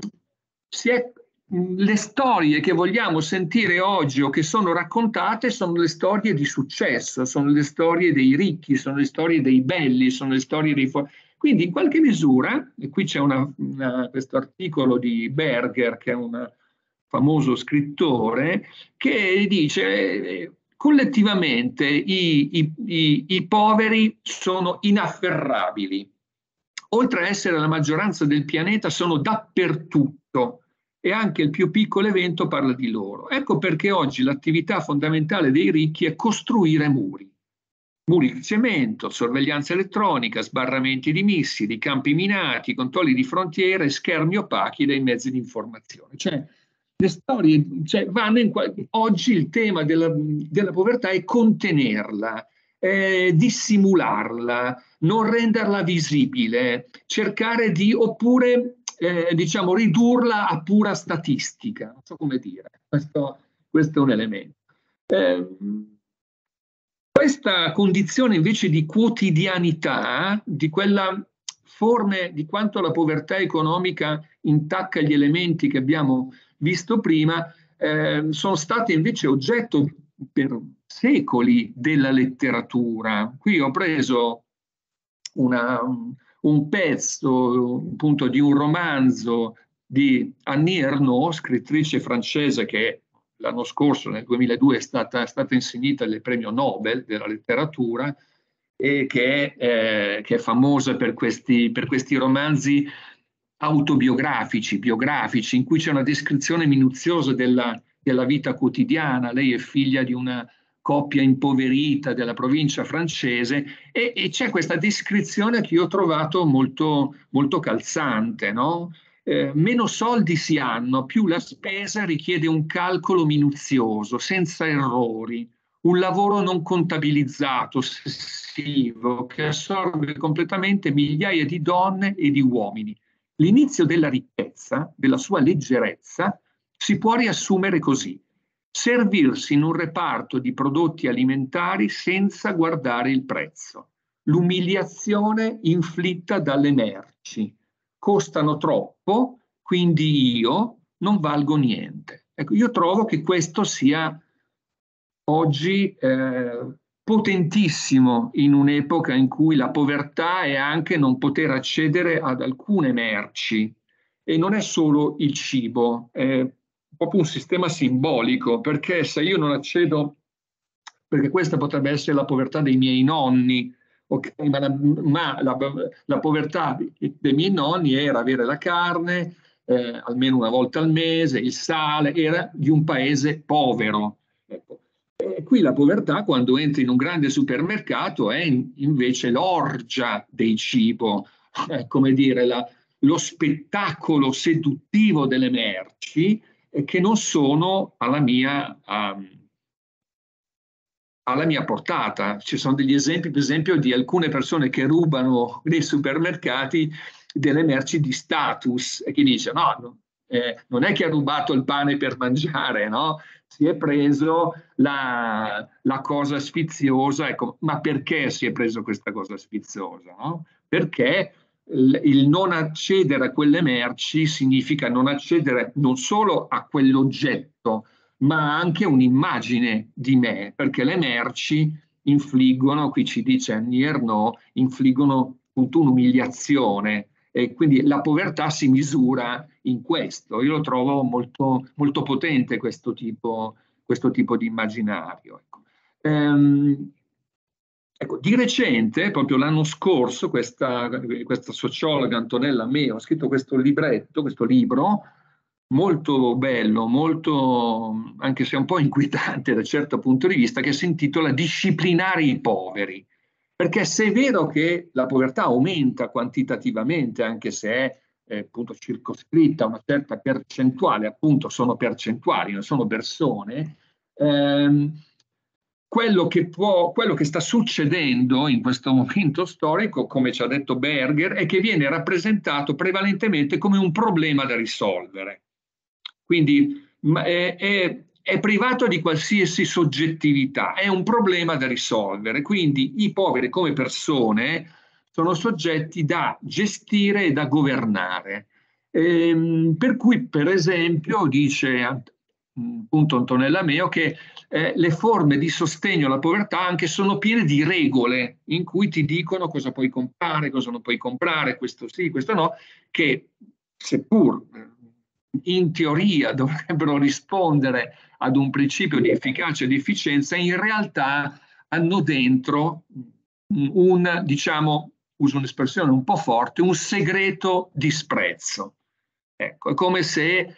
è, mm, le storie che vogliamo sentire oggi o che sono raccontate sono le storie di successo, sono le storie dei ricchi, sono le storie dei belli, sono le storie dei. Quindi in qualche misura, e qui c'è una, una, questo articolo di Berger, che è un famoso scrittore, che dice eh, collettivamente i, i, i, i poveri sono inafferrabili. Oltre a essere la maggioranza del pianeta, sono dappertutto e anche il più piccolo evento parla di loro. Ecco perché oggi l'attività fondamentale dei ricchi è costruire muri. Muri di cemento, sorveglianza elettronica, sbarramenti di missili, campi minati, controlli di frontiera e schermi opachi dai mezzi di informazione. Cioè, le storie cioè, vanno in oggi il tema della, della povertà è contenerla, eh, dissimularla, non renderla visibile, cercare di oppure eh, diciamo, ridurla a pura statistica, non so come dire, questo, questo è un elemento. Eh, questa condizione invece di quotidianità, di quella forme di quanto la povertà economica intacca gli elementi che abbiamo visto prima, eh, sono state invece oggetto per secoli della letteratura. Qui ho preso una, un pezzo appunto di un romanzo di Annie Ernaux, scrittrice francese che l'anno scorso, nel 2002, è stata, è stata insignita del premio Nobel della letteratura e che eh, che è famosa per questi, per questi romanzi autobiografici, biografici, in cui c'è una descrizione minuziosa della, della vita quotidiana. Lei è figlia di una coppia impoverita della provincia francese e, e c'è questa descrizione che io ho trovato molto, molto calzante. No? Eh, meno soldi si hanno, più la spesa richiede un calcolo minuzioso, senza errori, un lavoro non contabilizzato, ossessivo, che assorbe completamente migliaia di donne e di uomini. L'inizio della ricchezza, della sua leggerezza, si può riassumere così servirsi in un reparto di prodotti alimentari senza guardare il prezzo, l'umiliazione inflitta dalle merci. Costano troppo, quindi io non valgo niente. Ecco, io trovo che questo sia oggi eh, potentissimo in un'epoca in cui la povertà è anche non poter accedere ad alcune merci e non è solo il cibo, eh, proprio un sistema simbolico, perché se io non accedo, perché questa potrebbe essere la povertà dei miei nonni, okay? ma, la, ma la, la, povertà dei miei nonni era avere la carne eh, almeno una volta al mese, il sale, era di un paese povero. E qui la povertà, quando entri in un grande supermercato, è in, invece l'orgia del cibo, è come dire, la, lo spettacolo seduttivo delle merci che non sono alla mia, um, alla mia portata. Ci sono degli esempi, per esempio, di alcune persone che rubano nei supermercati delle merci di status e chi dice no, no eh, non è che ha rubato il pane per mangiare, no? Si è preso la, la cosa sfiziosa, ecco, ma perché si è preso questa cosa sfiziosa? No? Perché il non accedere a quelle merci significa non accedere non solo a quell'oggetto, ma anche un'immagine di me, perché le merci infliggono, qui ci dice Annie Ernaux, infliggono appunto un'umiliazione e quindi la povertà si misura in questo. Io lo trovo molto, molto potente questo tipo, questo tipo di immaginario. Ecco. Ehm, Ecco, di recente, proprio l'anno scorso, questa, questa sociologa Antonella Meo ha scritto questo libretto, questo libro, molto bello, molto, anche se un po' inquietante da certo punto di vista, che si intitola Disciplinare i poveri. Perché se è vero che la povertà aumenta quantitativamente, anche se è eh, appunto circoscritta una certa percentuale, appunto sono percentuali, non sono persone, ehm, quello che, può, quello che sta succedendo in questo momento storico, come ci ha detto Berger, è che viene rappresentato prevalentemente come un problema da risolvere. Quindi è, è, è, privato di qualsiasi soggettività, è un problema da risolvere. Quindi i poveri come persone sono soggetti da gestire e da governare. Ehm, per cui, per esempio, dice appunto Antonella Meo che eh, le forme di sostegno alla povertà anche sono piene di regole in cui ti dicono cosa puoi comprare, cosa non puoi comprare, questo sì, questo no, che seppur eh, in teoria dovrebbero rispondere ad un principio di efficacia e di efficienza, in realtà hanno dentro un, diciamo, uso un'espressione un po' forte, un segreto disprezzo. Ecco, è come se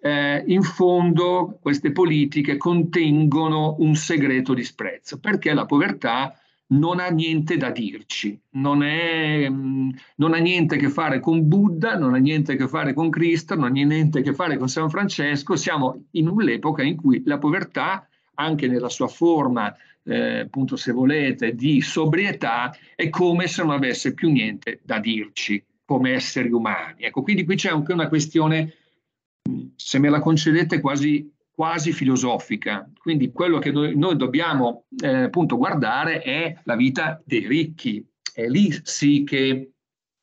eh, in fondo queste politiche contengono un segreto disprezzo, perché la povertà non ha niente da dirci, non, è, mm, non, ha niente a che fare con Buddha, non ha niente a che fare con Cristo, non ha niente a che fare con San Francesco, siamo in un'epoca in cui la povertà, anche nella sua forma, eh, appunto se volete, di sobrietà, è come se non avesse più niente da dirci come esseri umani. Ecco, quindi qui c'è anche una questione se me la concedete, quasi, quasi filosofica. Quindi quello che noi, noi dobbiamo eh, appunto guardare è la vita dei ricchi. È lì sì che,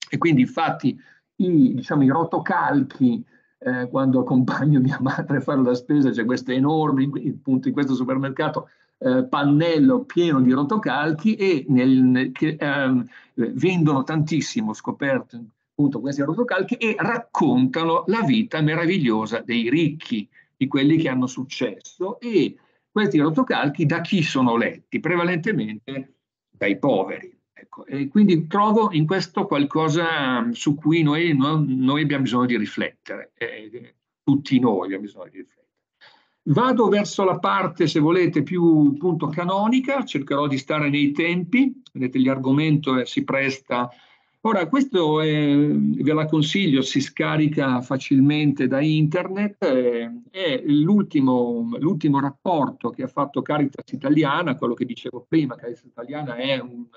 e quindi infatti i, diciamo, i rotocalchi, eh, quando accompagno mia madre a fare la spesa, c'è questo enorme, appunto in questo supermercato, eh, pannello pieno di rotocalchi e nel, nel, che eh, vendono tantissimo, scoperto appunto questi rotocalchi e raccontano la vita meravigliosa dei ricchi, di quelli che hanno successo e questi rotocalchi da chi sono letti? Prevalentemente dai poveri. Ecco, e quindi trovo in questo qualcosa su cui noi, noi abbiamo bisogno di riflettere, eh, tutti noi abbiamo bisogno di riflettere. Vado verso la parte, se volete, più appunto canonica, cercherò di stare nei tempi, vedete l'argomento eh, si presta. Ora, questo è, ve la consiglio, si scarica facilmente da internet, eh, è l'ultimo, l'ultimo, rapporto che ha fatto Caritas Italiana, quello che dicevo prima, Caritas Italiana è un,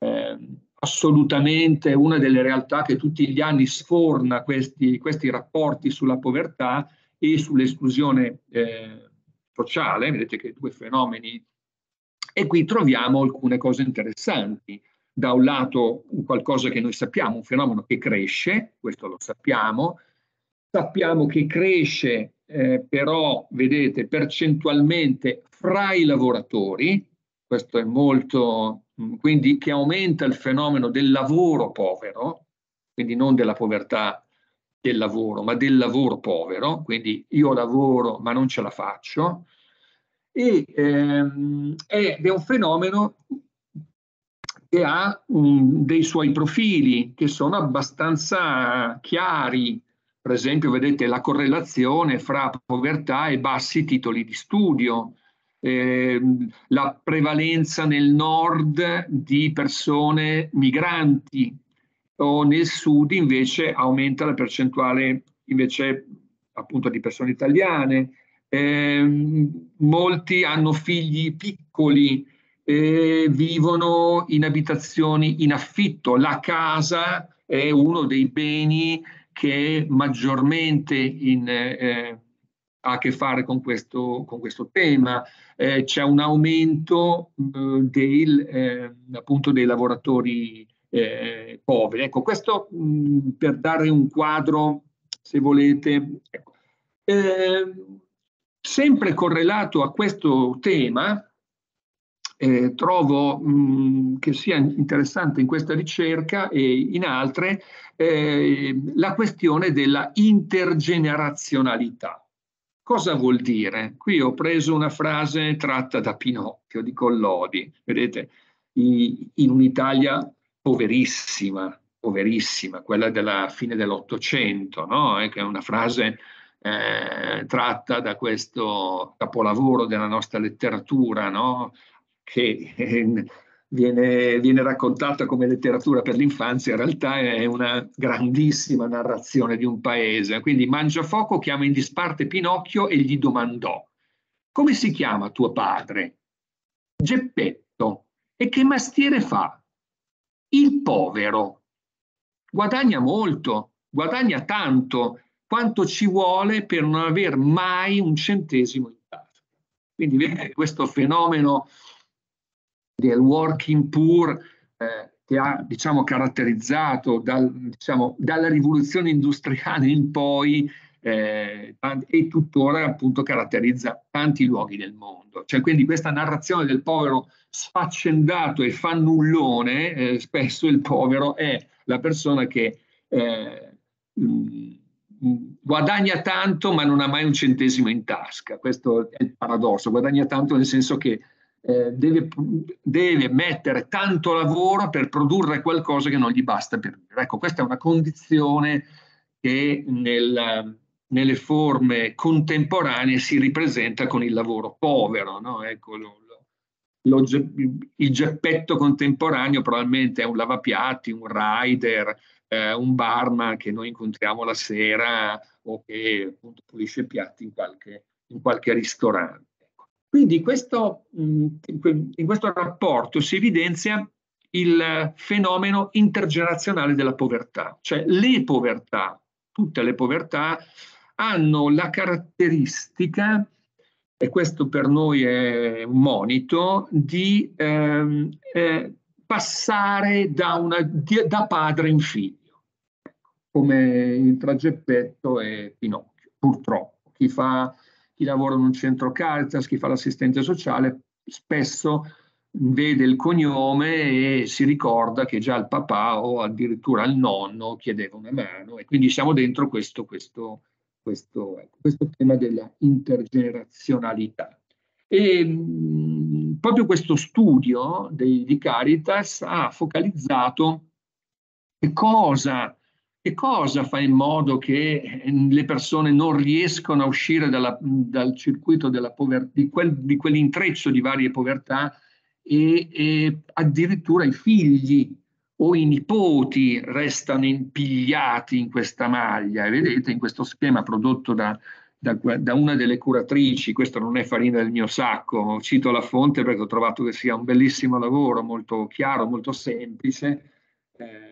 eh, assolutamente una delle realtà che tutti gli anni sforna questi, questi rapporti sulla povertà e sull'esclusione eh, sociale, vedete che due fenomeni, e qui troviamo alcune cose interessanti. Da un lato qualcosa che noi sappiamo, un fenomeno che cresce, questo lo sappiamo, sappiamo che cresce eh, però, vedete, percentualmente fra i lavoratori, questo è molto, mm, quindi che aumenta il fenomeno del lavoro povero, quindi non della povertà del lavoro, ma del lavoro povero, quindi io lavoro ma non ce la faccio, e, ehm, ed è un fenomeno che ha um, dei suoi profili che sono abbastanza chiari. Per esempio, vedete la correlazione fra povertà e bassi titoli di studio, eh, la prevalenza nel nord di persone migranti o nel sud invece aumenta la percentuale invece appunto di persone italiane. Eh, molti hanno figli piccoli eh, vivono in abitazioni in affitto. La casa è uno dei beni che maggiormente in, eh, ha a che fare con questo, con questo tema. Eh, c'è un aumento eh, del, eh, appunto dei lavoratori eh, poveri. Ecco, questo mh, mm, per dare un quadro, se volete. Ecco. sempre correlato a questo tema, eh, trovo mh, mm, che sia interessante in questa ricerca e in altre eh, la questione della intergenerazionalità. Cosa vuol dire? Qui ho preso una frase tratta da Pinocchio di Collodi, vedete, in un'Italia poverissima, poverissima, quella della fine dell'Ottocento, no? che è una frase eh, tratta da questo capolavoro della nostra letteratura, no? che eh, viene, viene, raccontata come letteratura per l'infanzia, in realtà è una grandissima narrazione di un paese. Quindi Mangiafoco chiama in disparte Pinocchio e gli domandò, come si chiama tuo padre? Geppetto. E che mestiere fa? Il povero. Guadagna molto, guadagna tanto, quanto ci vuole per non aver mai un centesimo in tasca. Quindi vedete questo fenomeno del working poor eh, che ha diciamo, caratterizzato dal, diciamo, dalla rivoluzione industriale in poi eh, e tuttora appunto caratterizza tanti luoghi del mondo. Cioè, quindi questa narrazione del povero sfaccendato e fannullone, eh, spesso il povero è la persona che eh, mh, guadagna tanto ma non ha mai un centesimo in tasca. Questo è il paradosso, guadagna tanto nel senso che eh, deve, deve, mettere tanto lavoro per produrre qualcosa che non gli basta per vivere. Ecco, questa è una condizione che nel, nelle forme contemporanee si ripresenta con il lavoro povero. No? Ecco, lo, lo, il geppetto contemporaneo probabilmente è un lavapiatti, un rider, eh, un barman che noi incontriamo la sera o che appunto pulisce piatti in qualche, in qualche ristorante. Quindi questo, mm, in questo rapporto si evidenzia il fenomeno intergenerazionale della povertà, cioè le povertà, tutte le povertà hanno la caratteristica, e questo per noi è un monito, di ehm, eh, passare da, una, di, da, padre in figlio, come il trageppetto e Pinocchio, purtroppo. Chi fa chi lavora in un centro Caritas, chi fa l'assistente sociale, spesso vede il cognome e si ricorda che già il papà o addirittura il nonno chiedeva una mano e quindi siamo dentro questo, questo, questo, ecco, questo tema della intergenerazionalità. E mh, proprio questo studio dei, di Caritas ha focalizzato che cosa che cosa fa in modo che eh, le persone non riescono a uscire dalla, dal circuito povertà, di, quel, di, quell'intreccio di varie povertà e, e, addirittura i figli o i nipoti restano impigliati in questa maglia. E vedete in questo schema prodotto da, da, da, una delle curatrici, questo non è farina del mio sacco, cito la fonte perché ho trovato che sia un bellissimo lavoro, molto chiaro, molto semplice. Eh,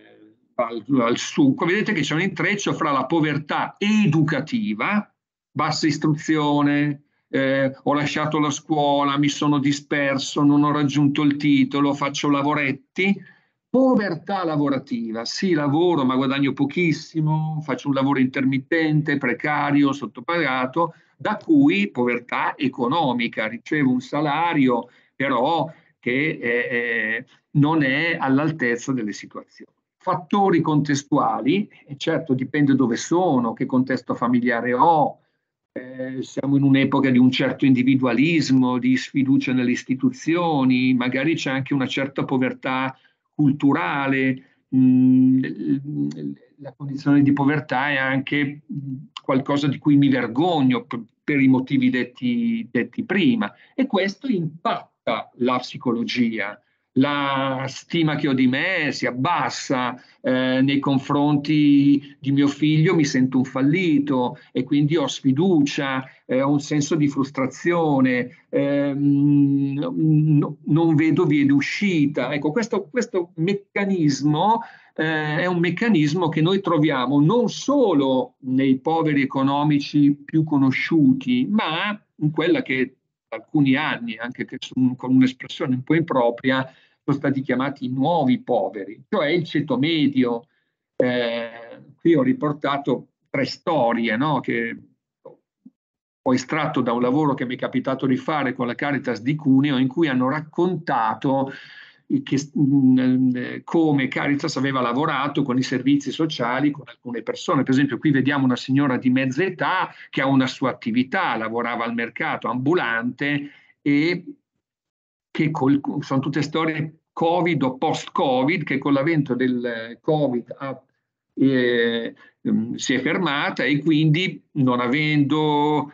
al, al succo, vedete che c'è un intreccio fra la povertà educativa, bassa istruzione, eh, ho lasciato la scuola, mi sono disperso, non ho raggiunto il titolo, faccio lavoretti, povertà lavorativa, sì lavoro ma guadagno pochissimo, faccio un lavoro intermittente, precario, sottopagato, da cui povertà economica, ricevo un salario però che eh, eh non è all'altezza delle situazioni. Fattori contestuali, certo dipende dove sono, che contesto familiare ho, eh, siamo in un'epoca di un certo individualismo, di sfiducia nelle istituzioni, magari c'è anche una certa povertà culturale, la condizione di povertà è anche qualcosa di cui mi vergogno per, per i motivi detti, detti prima. E questo impatta la psicologia. La stima che ho di me si abbassa, eh, nei confronti di mio figlio mi sento un fallito e quindi ho sfiducia, eh, ho un senso di frustrazione, eh, no, non vedo vie d'uscita. Ecco, questo, questo meccanismo eh, è un meccanismo che noi troviamo non solo nei poveri economici più conosciuti, ma in quella che alcuni anni, anche con un'espressione un po' impropria, sono stati chiamati nuovi poveri, cioè il ceto medio. Eh, qui ho riportato tre storie no, che ho estratto da un lavoro che mi è capitato di fare con la Caritas di Cuneo, in cui hanno raccontato che, mh, come Caritas aveva lavorato con i servizi sociali con alcune persone. Per esempio, qui vediamo una signora di mezza età che ha una sua attività, lavorava al mercato ambulante e che col, sono tutte storie Covid o post-Covid, che con l'avvento del Covid ha, eh, si è fermata e quindi non avendo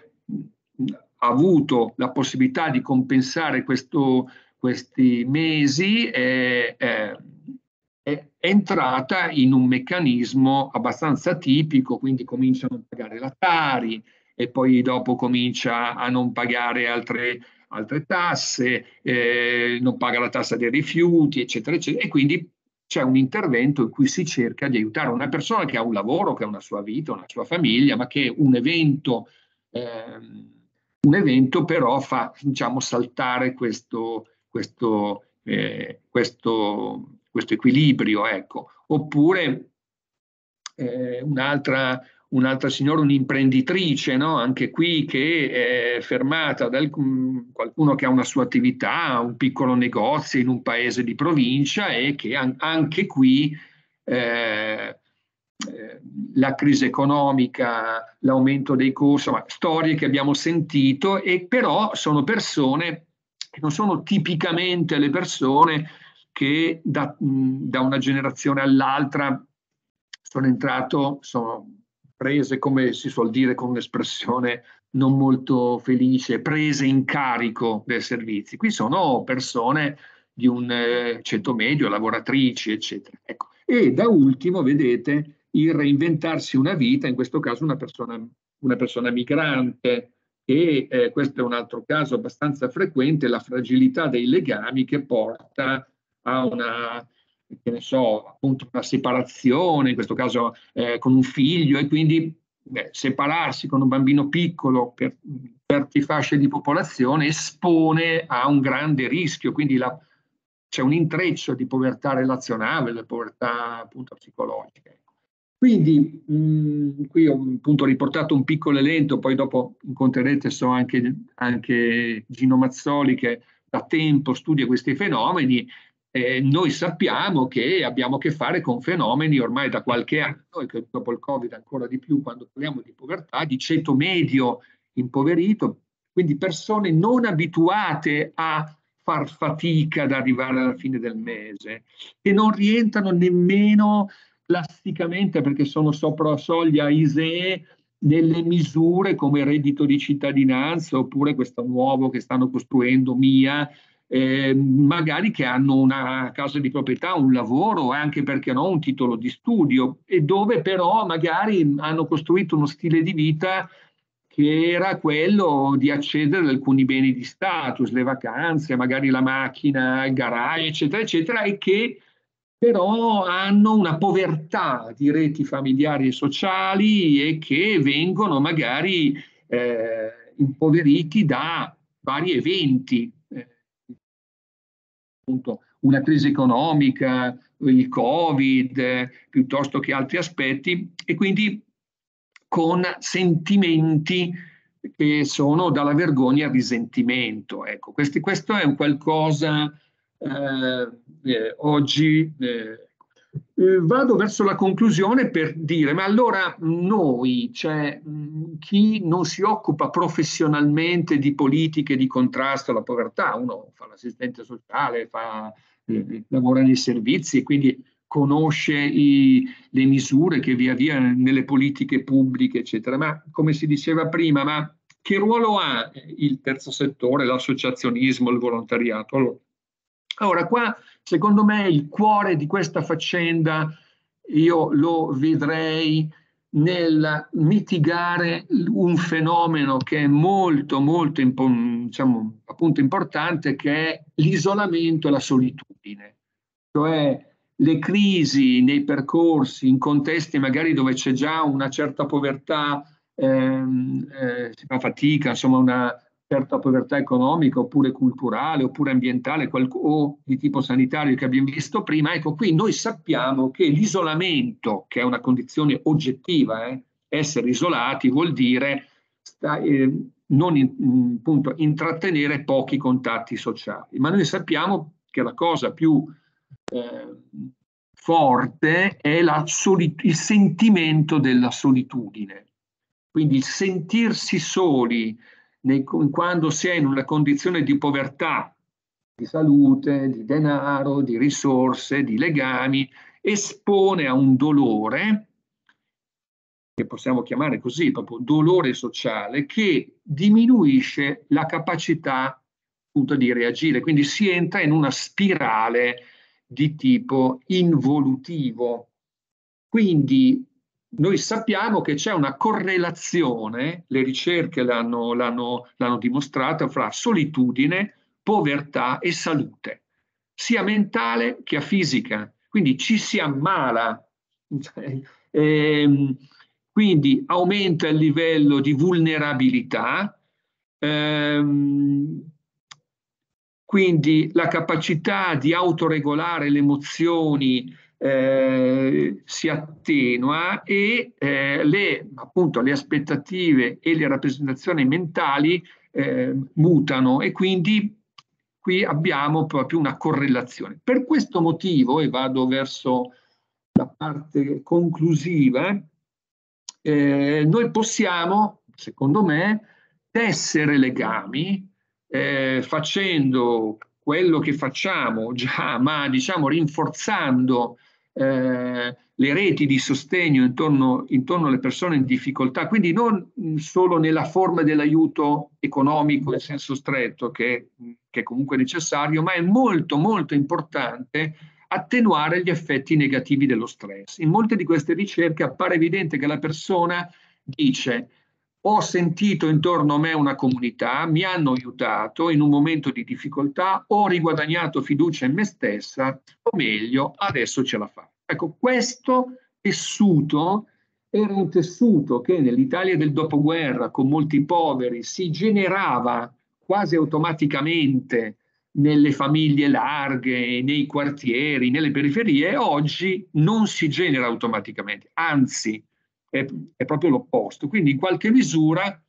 avuto la possibilità di compensare questo, questi mesi è, è, è, entrata in un meccanismo abbastanza tipico, quindi comincia a non pagare la Tari e poi dopo comincia a non pagare altre, altre tasse, eh, non paga la tassa dei rifiuti, eccetera, eccetera, e quindi c'è un intervento in cui si cerca di aiutare una persona che ha un lavoro, che ha una sua vita, una sua famiglia, ma che un evento... Eh, un evento però fa diciamo, saltare questo, questo, eh, questo, questo equilibrio. Ecco. Oppure eh, un'altra, un'altra signora, un'imprenditrice, no? anche qui che è fermata da qualcuno che ha una sua attività, un piccolo negozio in un paese di provincia e che an- anche qui eh, la crisi economica, l'aumento dei costi, insomma, storie che abbiamo sentito e però sono persone che non sono tipicamente le persone che da, da una generazione all'altra sono entrato, sono prese, come si suol dire con un'espressione non molto felice, prese in carico dei servizi. Qui sono persone di un eh, ceto medio, lavoratrici, eccetera. Ecco. E da ultimo, vedete, il reinventarsi una vita, in questo caso una persona, una persona migrante, e eh, questo è un altro caso abbastanza frequente, la fragilità dei legami che porta a una, che ne so, appunto una separazione, in questo caso eh, con un figlio, e quindi beh, separarsi con un bambino piccolo per certe fasce di popolazione espone a un grande rischio, quindi la, c'è un intreccio di povertà relazionale, povertà appunto psicologica. Quindi mh, qui ho appunto riportato un piccolo elenco, poi dopo incontrerete so anche, anche Gino Mazzoli che da tempo studia questi fenomeni. Eh, noi sappiamo che abbiamo a che fare con fenomeni ormai da qualche anno e che dopo il Covid ancora di più quando parliamo di povertà, di ceto medio impoverito, quindi persone non abituate a far fatica ad arrivare alla fine del mese, che non rientrano nemmeno plasticamente perché sono sopra soglia ISEE nelle misure come reddito di cittadinanza oppure questo nuovo che stanno costruendo MIA, eh, magari che hanno una casa di proprietà, un lavoro, anche perché no, un titolo di studio, e dove però magari hanno costruito uno stile di vita che era quello di accedere ad alcuni beni di status, le vacanze, magari la macchina, il garage, eccetera, eccetera, e che però hanno una povertà di reti familiari e sociali e che vengono magari eh, impoveriti da vari eventi, eh, appunto una crisi economica, il Covid, eh, piuttosto che altri aspetti, e quindi con sentimenti che sono dalla vergogna al risentimento. Ecco, questi, questo è un qualcosa eh, eh, oggi eh, eh, vado verso la conclusione per dire, ma allora noi, cioè chi non si occupa professionalmente di politiche di contrasto alla povertà, uno fa l'assistente sociale, fa, lavora nei servizi e quindi conosce i, le misure che via via nelle politiche pubbliche, eccetera. Ma come si diceva prima, ma che ruolo ha il terzo settore, l'associazionismo, il volontariato? Allora, Ora, qua secondo me il cuore di questa faccenda io lo vedrei nel mitigare un fenomeno che è molto, molto diciamo, appunto importante, che è l'isolamento e la solitudine. Cioè le crisi nei percorsi, in contesti magari dove c'è già una certa povertà, ehm, eh, si fa fatica, insomma una, certa povertà economica oppure culturale oppure ambientale o di tipo sanitario che abbiamo visto prima, ecco qui noi sappiamo che l'isolamento, che è una condizione oggettiva, eh, essere isolati vuol dire sta, eh, non in, appunto, intrattenere pochi contatti sociali, ma noi sappiamo che la cosa più eh, forte è il sentimento della solitudine, quindi il sentirsi soli, nei, quando si è in una condizione di povertà di salute, di denaro, di risorse, di legami, espone a un dolore, che possiamo chiamare così, proprio dolore sociale, che diminuisce la capacità appunto di reagire, quindi si entra in una spirale di tipo involutivo. Quindi noi sappiamo che c'è una correlazione, le ricerche l'hanno, l'hanno, l'hanno dimostrato, fra solitudine, povertà e salute, sia mentale che fisica. Quindi ci si ammala. eh, quindi aumenta il livello di vulnerabilità, ehm, quindi la capacità di autoregolare le emozioni eh, si attenua e eh, le, appunto, le aspettative e le rappresentazioni mentali eh, mutano e quindi qui abbiamo proprio una correlazione. Per questo motivo, e vado verso la parte conclusiva, eh, noi possiamo, secondo me, tessere legami eh, facendo quello che facciamo già, ma diciamo rinforzando eh, le reti di sostegno intorno, intorno, alle persone in difficoltà, quindi non solo nella forma dell'aiuto economico in senso stretto, che, che è comunque necessario, ma è molto molto importante attenuare gli effetti negativi dello stress. In molte di queste ricerche appare evidente che la persona dice ho sentito intorno a me una comunità, mi hanno aiutato in un momento di difficoltà, ho riguadagnato fiducia in me stessa, o meglio, adesso ce la fa. Ecco, questo tessuto era un tessuto che nell'Italia del dopoguerra, con molti poveri, si generava quasi automaticamente nelle famiglie larghe, nei quartieri, nelle periferie, oggi non si genera automaticamente, anzi è, è proprio l'opposto. Quindi in qualche misura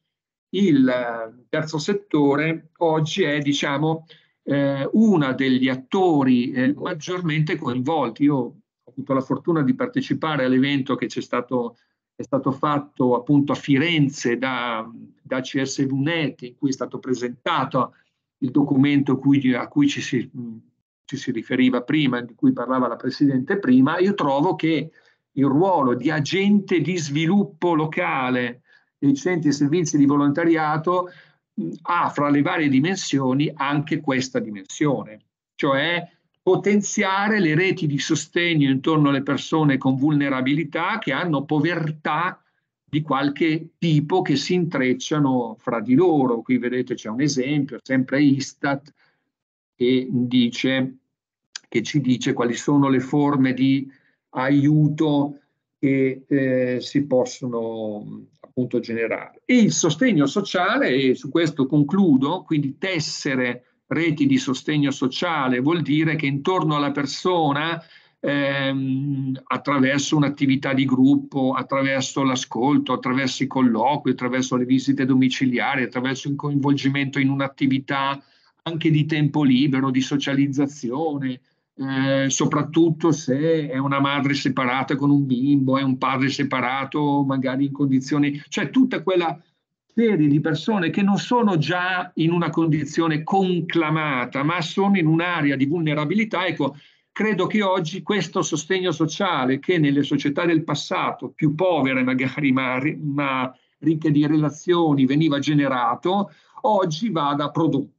il eh, terzo settore oggi è, diciamo, eh, uno degli attori eh, maggiormente coinvolti. Io ho avuto la fortuna di partecipare all'evento che c'è stato, è stato fatto appunto a Firenze da, da CSV Net, in cui è stato presentato il documento cui, a cui ci si, ci si riferiva prima, di cui parlava la Presidente prima. Io trovo che il ruolo di agente di sviluppo locale dei centri e servizi di volontariato ha fra le varie dimensioni anche questa dimensione, cioè potenziare le reti di sostegno intorno alle persone con vulnerabilità che hanno povertà di qualche tipo che si intrecciano fra di loro. Qui vedete c'è un esempio, sempre Istat, che, dice, che ci dice quali sono le forme di aiuto che eh, si possono appunto generare. E il sostegno sociale, e su questo concludo, quindi tessere reti di sostegno sociale vuol dire che intorno alla persona ehm, attraverso un'attività di gruppo, attraverso l'ascolto, attraverso i colloqui, attraverso le visite domiciliari, attraverso il coinvolgimento in un'attività anche di tempo libero, di socializzazione, eh, soprattutto se è una madre separata con un bimbo, è un padre separato magari in condizioni, cioè tutta quella serie di persone che non sono già in una condizione conclamata, ma sono in un'area di vulnerabilità. Ecco, credo che oggi questo sostegno sociale che nelle società del passato, più povere magari, ma, ma ricche di relazioni, veniva generato, oggi vada prodotto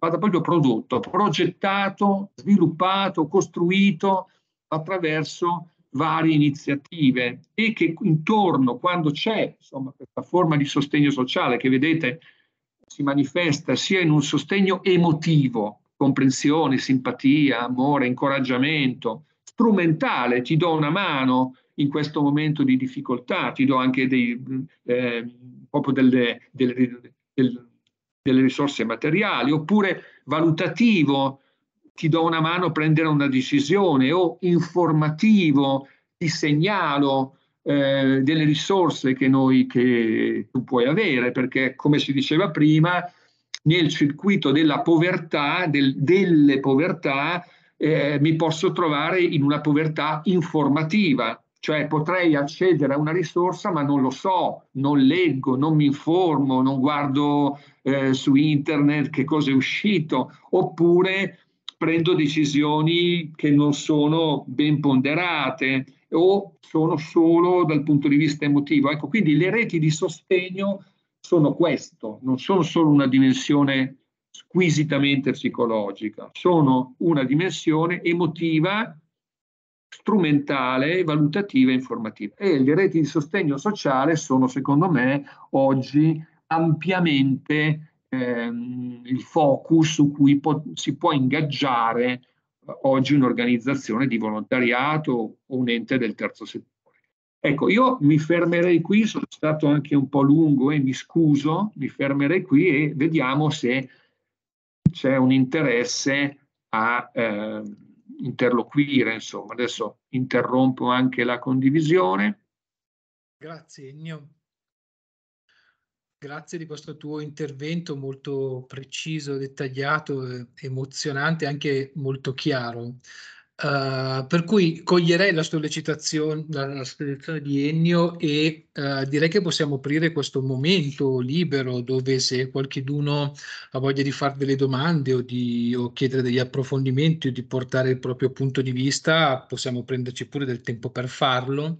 vada proprio prodotto, progettato, sviluppato, costruito attraverso varie iniziative e che intorno, quando c'è insomma, questa forma di sostegno sociale che vedete si manifesta sia in un sostegno emotivo, comprensione, simpatia, amore, incoraggiamento, strumentale, ti do una mano in questo momento di difficoltà, ti do anche dei, eh, proprio delle, delle, delle, delle risorse materiali, oppure valutativo, ti do una mano a prendere una decisione, o informativo, ti segnalo eh, delle risorse che, noi, che tu puoi avere, perché come si diceva prima, nel circuito della povertà, del, delle povertà, eh, mi posso trovare in una povertà informativa, cioè potrei accedere a una risorsa ma non lo so, non leggo, non mi informo, non guardo eh, su internet che cosa è uscito, oppure prendo decisioni che non sono ben ponderate o sono solo dal punto di vista emotivo. Ecco, quindi le reti di sostegno sono questo, non sono solo una dimensione squisitamente psicologica, sono una dimensione emotiva, strumentale, valutativa e informativa. E le reti di sostegno sociale sono, secondo me, oggi ampiamente ehm, il focus su cui po- si può ingaggiare eh, oggi un'organizzazione di volontariato o un ente del terzo settore. Ecco, io mi fermerei qui, sono stato anche un po' lungo e mi scuso, mi fermerei qui e vediamo se c'è un interesse a eh, interloquire, insomma. Adesso interrompo anche la condivisione.
Grazie Ennio. Grazie di questo tuo intervento molto preciso, dettagliato, emozionante, anche molto chiaro. Uh, per cui coglierei la sollecitazione, la, sollecitazione di Ennio e uh, direi che possiamo aprire questo momento libero dove se qualcuno ha voglia di fare delle domande o, di, o chiedere degli approfondimenti o di portare il proprio punto di vista, possiamo prenderci pure del tempo per farlo.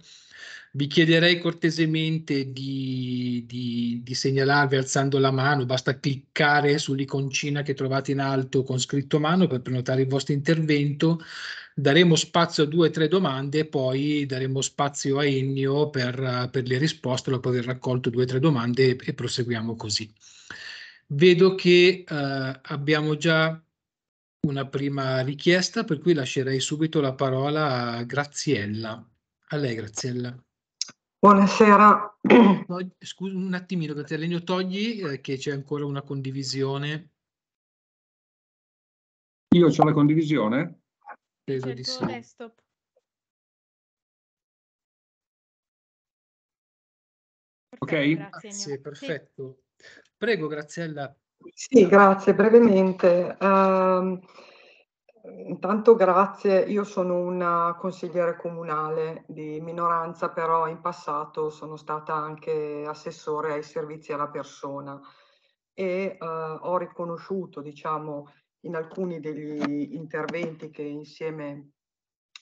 Vi chiederei cortesemente di, di, di, segnalarvi alzando la mano, basta cliccare sull'iconcina che trovate in alto con scritto mano per prenotare il vostro intervento. Daremo spazio a due o tre domande e poi daremo spazio a Ennio per, per le risposte dopo aver raccolto due o tre domande e, e proseguiamo così. Vedo che eh, abbiamo già una prima richiesta, per cui lascerei subito la parola a Graziella. A lei, Graziella.
Buonasera.
Scusa un attimino, Legno, togli eh, che c'è ancora una condivisione.
Io ho la condivisione?
Credo di sì. Desktop. Ok? Grazie, perfetto. Prego, Graziella.
Sì, grazie, brevemente. Uh, Intanto grazie, io sono una consigliere comunale di minoranza, però in passato sono stata anche assessore ai servizi alla persona e eh, ho riconosciuto, diciamo, in alcuni degli interventi che insieme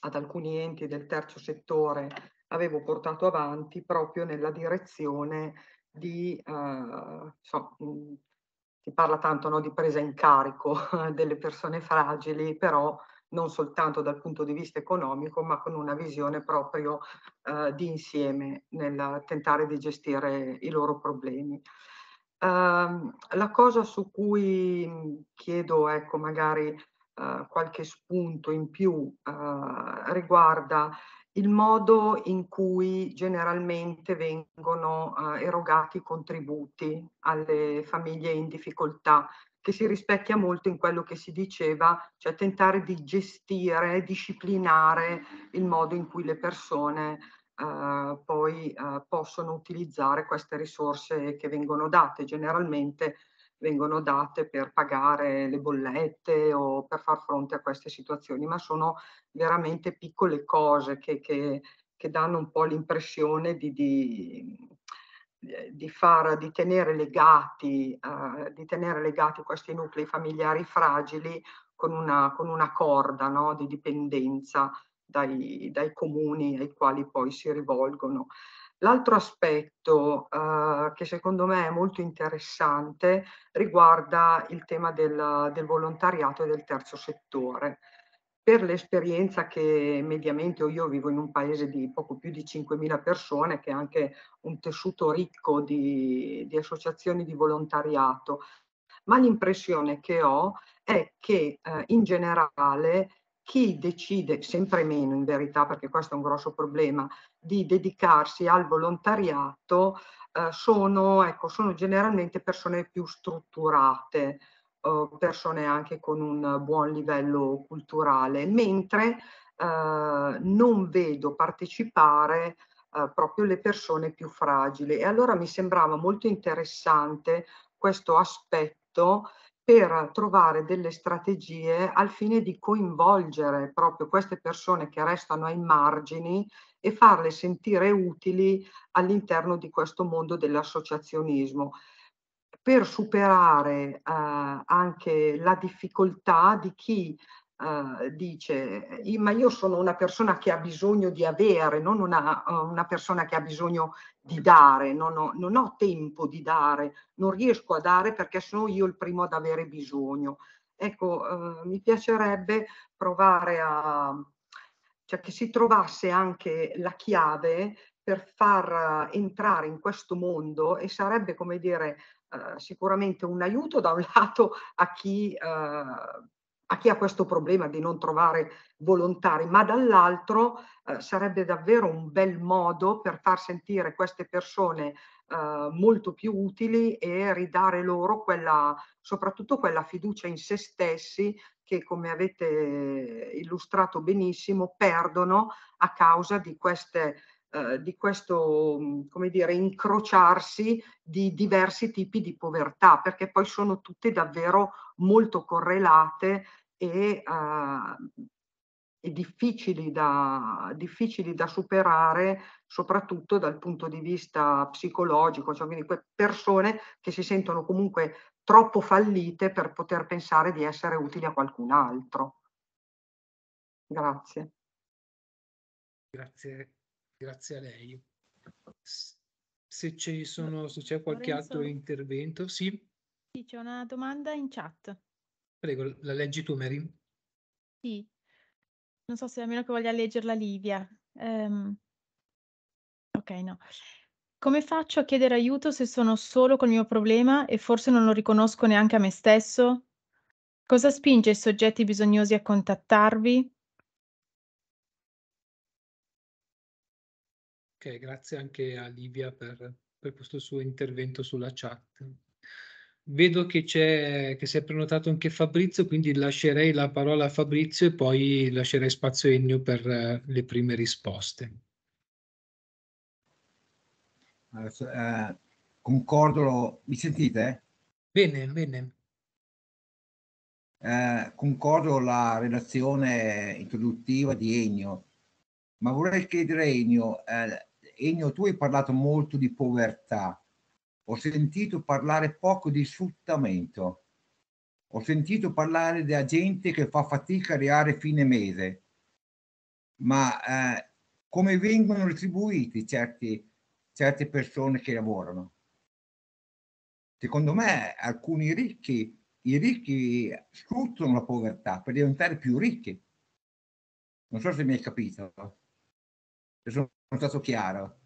ad alcuni enti del terzo settore avevo portato avanti proprio nella direzione di eh, so, si parla tanto no, di presa in carico delle persone fragili, però non soltanto dal punto di vista economico, ma con una visione proprio eh, di insieme nel tentare di gestire i loro problemi. Uh, la cosa su cui chiedo, ecco, magari uh, qualche spunto in più uh, riguarda il modo in cui generalmente vengono eh, erogati contributi alle famiglie in difficoltà, che si rispecchia molto in quello che si diceva, cioè tentare di gestire, disciplinare il modo in cui le persone eh, poi eh, possono utilizzare queste risorse che vengono date. Generalmente vengono date per pagare le bollette o per far fronte a queste situazioni, ma sono veramente piccole cose che, che, che danno un po' l'impressione di, di, di, far, di, tenere legati, uh, di tenere legati questi nuclei familiari fragili con una, con una corda no? di dipendenza dai, dai comuni ai quali poi si rivolgono. L'altro aspetto eh, che secondo me è molto interessante riguarda il tema del, del volontariato e del terzo settore. Per l'esperienza che mediamente io vivo in un paese di poco più di 5.000 persone, che è anche un tessuto ricco di, di associazioni di volontariato, ma l'impressione che ho è che eh, in generale chi decide, sempre meno in verità, perché questo è un grosso problema, di dedicarsi al volontariato eh, sono, ecco, sono generalmente persone più strutturate, eh, persone anche con un buon livello culturale, mentre eh, non vedo partecipare eh, proprio le persone più fragili. E allora mi sembrava molto interessante questo aspetto per trovare delle strategie al fine di coinvolgere proprio queste persone che restano ai margini e farle sentire utili all'interno di questo mondo dell'associazionismo. Per superare eh, anche la difficoltà di chi eh, dice, ma io sono una persona che ha bisogno di avere, non una, una persona che ha bisogno di dare, non ho, non ho, tempo di dare, non riesco a dare perché sono io il primo ad avere bisogno. Ecco, eh, mi piacerebbe provare a, cioè che si trovasse anche la chiave per far entrare in questo mondo e sarebbe, come dire, eh, sicuramente un aiuto da un lato a chi eh, a chi ha questo problema di non trovare volontari, ma dall'altro eh, sarebbe davvero un bel modo per far sentire queste persone eh, molto più utili e ridare loro quella, soprattutto quella fiducia in se stessi che, come avete illustrato benissimo, perdono a causa di queste Uh, di questo, come dire, incrociarsi di diversi tipi di povertà, perché poi sono tutte davvero molto correlate e, uh, e difficili, da, difficili da superare, soprattutto dal punto di vista psicologico, cioè quindi persone che si sentono comunque troppo fallite per poter pensare di essere utili a qualcun altro. Grazie.
Grazie, grazie a lei. Se ci sono, se c'è qualche Lorenzo, altro intervento, sì.
Sì, c'è una domanda in chat.
Prego, la leggi tu, Mary?
Sì. Non so se a meno che voglia leggerla Livia. Ehm... Ok, no. Come faccio a chiedere aiuto se sono solo col mio problema e forse non lo riconosco neanche a me stesso? Cosa spinge i soggetti bisognosi a contattarvi?
Ok, grazie anche a Livia per, per questo suo intervento sulla chat. Vedo che, c'è, che si è prenotato anche Fabrizio, quindi lascerei la parola a Fabrizio e poi lascerei spazio a Ennio per uh, le prime risposte.
Uh, concordo, mi sentite?
Bene, bene.
Uh, concordo la relazione introduttiva di Ennio, ma vorrei chiedere Ennio, Ennio, tu hai parlato molto di povertà, ho sentito parlare poco di sfruttamento. Ho sentito parlare della gente che fa fatica a arrivare fine mese. Ma eh, come vengono retribuiti certi, certe persone che lavorano? Secondo me alcuni ricchi, i ricchi sfruttano la povertà per diventare più ricchi. Non so se mi hai capito. Sono stato chiaro.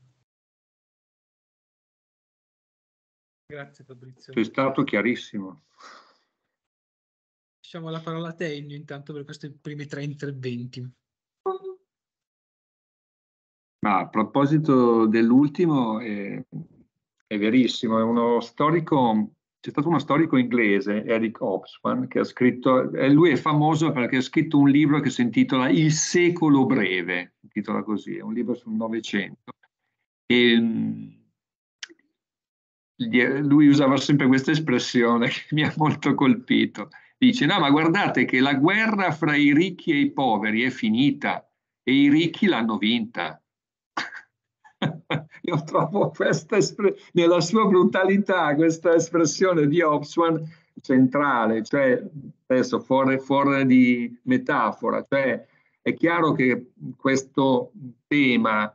Grazie Fabrizio.
Sei stato chiarissimo.
Lasciamo la parola a te intanto per questi primi tre interventi.
Ma a proposito dell'ultimo, è, è, verissimo, è uno storico, c'è stato uno storico inglese, Eric Hobsbawm, che ha scritto, lui è famoso perché ha scritto un libro che si intitola Il secolo breve, intitola così, è un libro sul Novecento. E, lui usava sempre questa espressione che mi ha molto colpito. Dice, no, ma guardate che la guerra fra i ricchi e i poveri è finita e i ricchi l'hanno vinta. Io trovo questa nella sua brutalità, questa espressione di Hobsbawm centrale, cioè adesso fuori, fuori di metafora, cioè è chiaro che questo tema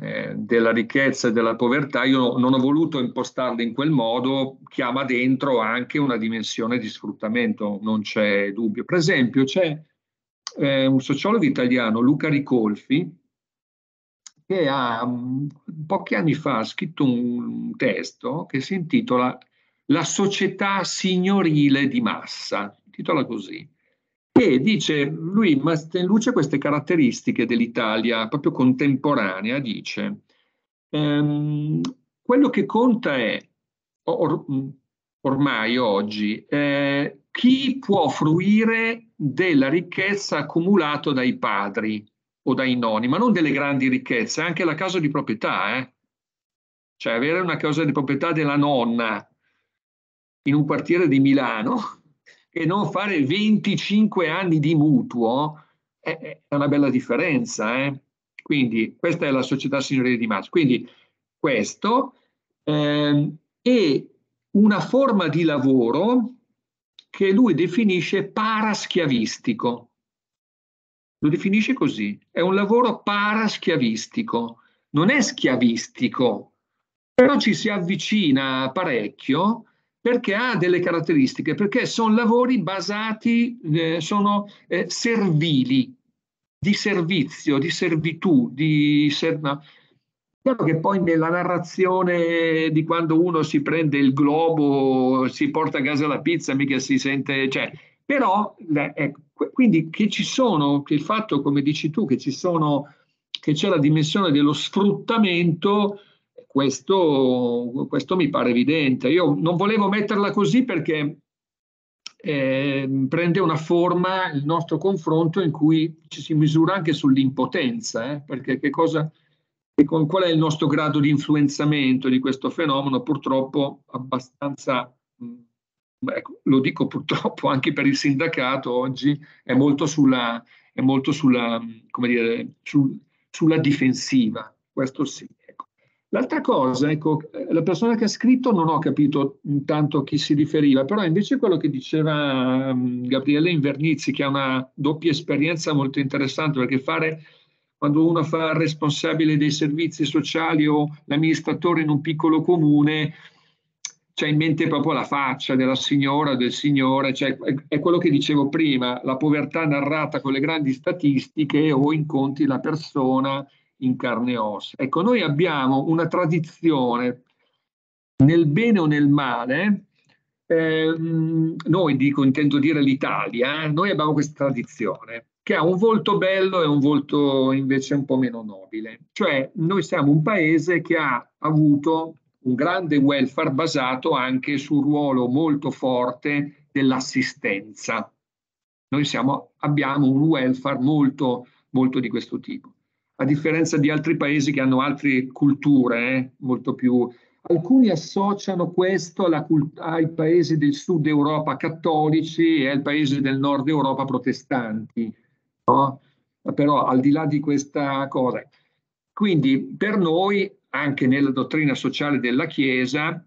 eh, della ricchezza e della povertà, io non ho voluto impostarle in quel modo, chiama dentro anche una dimensione di sfruttamento, non c'è dubbio. Per esempio c'è eh, un sociologo italiano, Luca Ricolfi, che ha um, pochi anni fa scritto un testo che si intitola La società signorile di massa, titola così e dice, lui in luce queste caratteristiche dell'Italia proprio contemporanea, dice, ehm, quello che conta è, or, ormai oggi, eh, chi può fruire della ricchezza accumulata dai padri o dai nonni, ma non delle grandi ricchezze, anche la casa di proprietà, eh? cioè avere una casa di proprietà della nonna in un quartiere di Milano e non fare 25 anni di mutuo è, è una bella differenza. Eh? Quindi questa è la società signorile di massa. Quindi questo eh, è una forma di lavoro che lui definisce paraschiavistico. Lo definisce così, è un lavoro paraschiavistico, non è schiavistico, però ci si avvicina parecchio perché ha delle caratteristiche, perché sono lavori basati, eh, sono eh, servili, di servizio, di servitù, di ser-. Chiaro che poi nella narrazione di quando uno si prende il globo, si porta a casa la pizza, mica si sente, cioè, però, ecco, quindi che ci sono, che il fatto, come dici tu, che ci sono, che c'è la dimensione dello sfruttamento, questo, questo mi pare evidente. Io non volevo metterla così perché eh, prende una forma il nostro confronto in cui ci si misura anche sull'impotenza, eh, perché che cosa e con qual è il nostro grado di influenzamento di questo fenomeno, purtroppo abbastanza, mm, ecco, lo dico purtroppo anche per il sindacato oggi, è molto sulla, è molto sulla, dire, sul, sulla difensiva, questo sì. Ecco. L'altra cosa, ecco, la persona che ha scritto non ho capito intanto a chi si riferiva, però invece quello che diceva um, Gabriele Invernizzi, che ha una doppia esperienza molto interessante, perché fare quando uno fa il responsabile dei servizi sociali o l'amministratore in un piccolo comune, c'è in mente proprio la faccia della signora, del signore, cioè è quello che dicevo prima, la povertà narrata con le grandi statistiche o incontri la persona in carne e ossa. Ecco, noi abbiamo una tradizione nel bene o nel male, eh, noi dico, intendo dire l'Italia, eh, noi abbiamo questa tradizione che ha un volto bello e un volto invece un po' meno nobile. Cioè noi siamo un paese che ha avuto un grande welfare basato anche sul ruolo molto forte dell'assistenza. Noi siamo, abbiamo un welfare molto, molto di questo tipo, a differenza di altri paesi che hanno altre culture eh, molto più... Alcuni associano questo alla, ai paesi del sud Europa cattolici e ai paesi del nord Europa protestanti No? Però al di là di questa cosa, quindi per noi, anche nella dottrina sociale della Chiesa,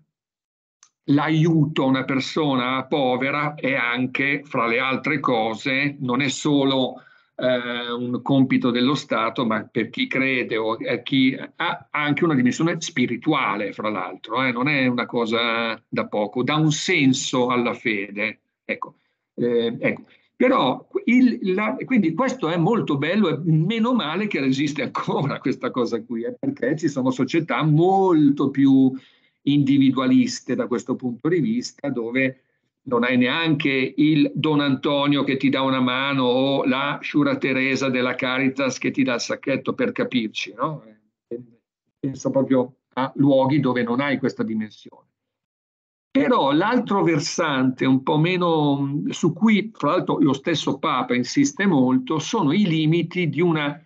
l'aiuto a una persona povera è anche, fra le altre cose, non è solo eh, un compito dello Stato, ma per chi crede o chi ha anche una dimensione spirituale, fra l'altro, eh, non è una cosa da poco, dà un senso alla fede. Ecco, eh, ecco. Però il, la, quindi questo è molto bello e meno male che resiste ancora questa cosa qui, eh, perché ci sono società molto più individualiste da questo punto di vista, dove non hai neanche il Don Antonio che ti dà una mano o la Sciura Teresa della Caritas che ti dà il sacchetto per capirci, no? Penso proprio a luoghi dove non hai questa dimensione. Però l'altro versante, un po' meno, su cui fra l'altro lo stesso Papa insiste molto, sono i limiti di una